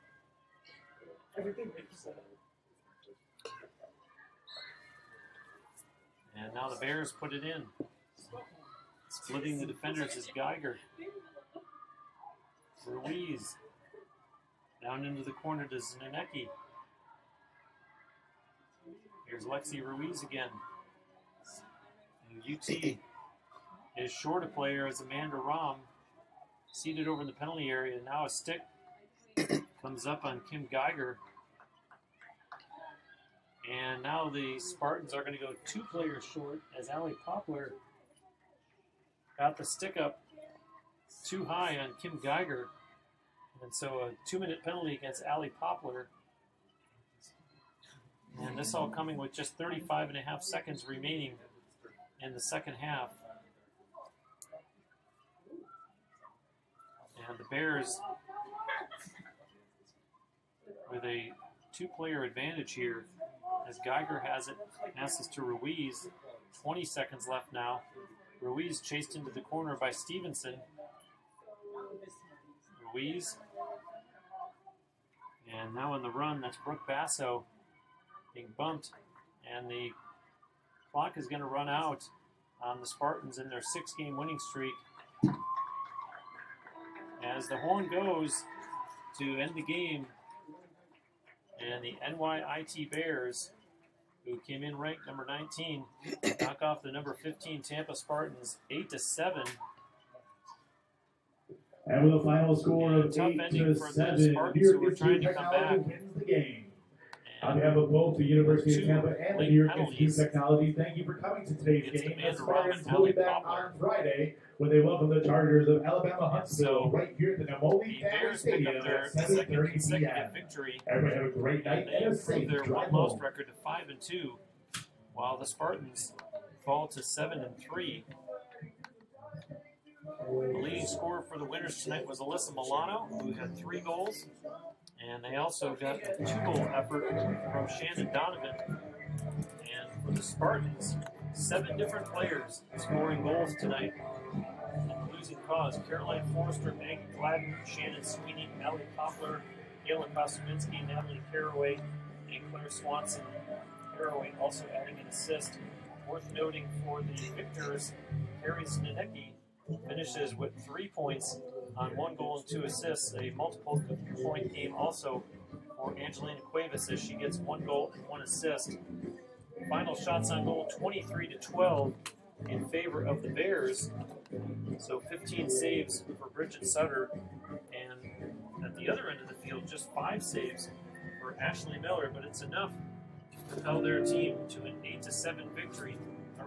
And now the Bears put it in. Splitting the defenders is Geiger. Ruiz. Down into the corner to Zanecki. Here's Lexi Ruiz again. And UT is short a player as Amanda Rom. Seated over in the penalty area. Now a stick comes up on Kim Geiger. And now the Spartans are going to go two players short as Allie Poplar got the stick up too high on Kim Geiger. And so a two minute penalty against Allie Poplar. And this all coming with just 35 and a half seconds remaining in the second half. And the Bears with a two player advantage here as Geiger has it, passes to Ruiz. 20 seconds left now. Ruiz chased into the corner by Stevenson. Ruiz. And now in the run, that's Brooke Basso being bumped. And the clock is going to run out on the Spartans in their six game winning streak. As the horn goes to end the game, and the NYIT Bears, who came in ranked number 19, knock off the number 15 Tampa Spartans 8 to 7. And with a final score Yeah, of tough eight ending to seven, Spartans New York Institute trying of to come Technology back. wins the game. On And behalf of both the University of Tampa and the New York. Institute of Technology, thank you for coming to today's It's game. The Spartans will be back Poplar. on Friday when they welcome the Chargers of Alabama Huntsville So, right here at the Naimoli Family Stadium at second 7:30 consecutive p.m. victory. Everybody have a great night And they and a safe their drive one record to 5 and 2, while the Spartans fall to 7 and 3. The leading scorer for the winners tonight was Alyssa Milano, who had three goals. And they also got a two goal effort from Shannon Donovan. And for the Spartans, seven different players scoring goals tonight in the losing cause. Caroline Forrester, Maggie Gladden, Shannon Sweeney, Allie Poplar, Kayla Kosubinski, Natalie Caraway, and Claire Swanson. Caraway also adding an assist. Worth noting for the victors, Carrie Zanecki finishes with three points on one goal and two assists. A multiple point game also for Angelina Cuevas as she gets one goal and one assist. Final shots on goal 23 to 12 in favor of the Bears. So 15 saves for Bridget Sutter. And at the other end of the field, just five saves for Ashley Miller, but it's enough to propel their team to an 8 to 7 victory.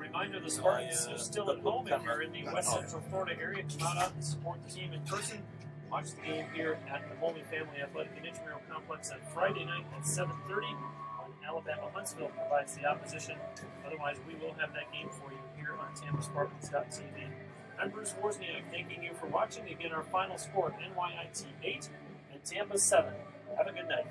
Reminder the Spartans are still at home if you're in the West Central Florida area. Come out, out and support the team in person. Watch the game here at the Holme Family Athletic and Intramural Complex on Friday night at 7:30 when Alabama Huntsville provides the opposition. Otherwise, we will have that game for you here on TampaSpartans.tv. I'm Bruce Wozniak, thanking you for watching. Again, our final score: NYIT 8 and Tampa 7. Have a good night.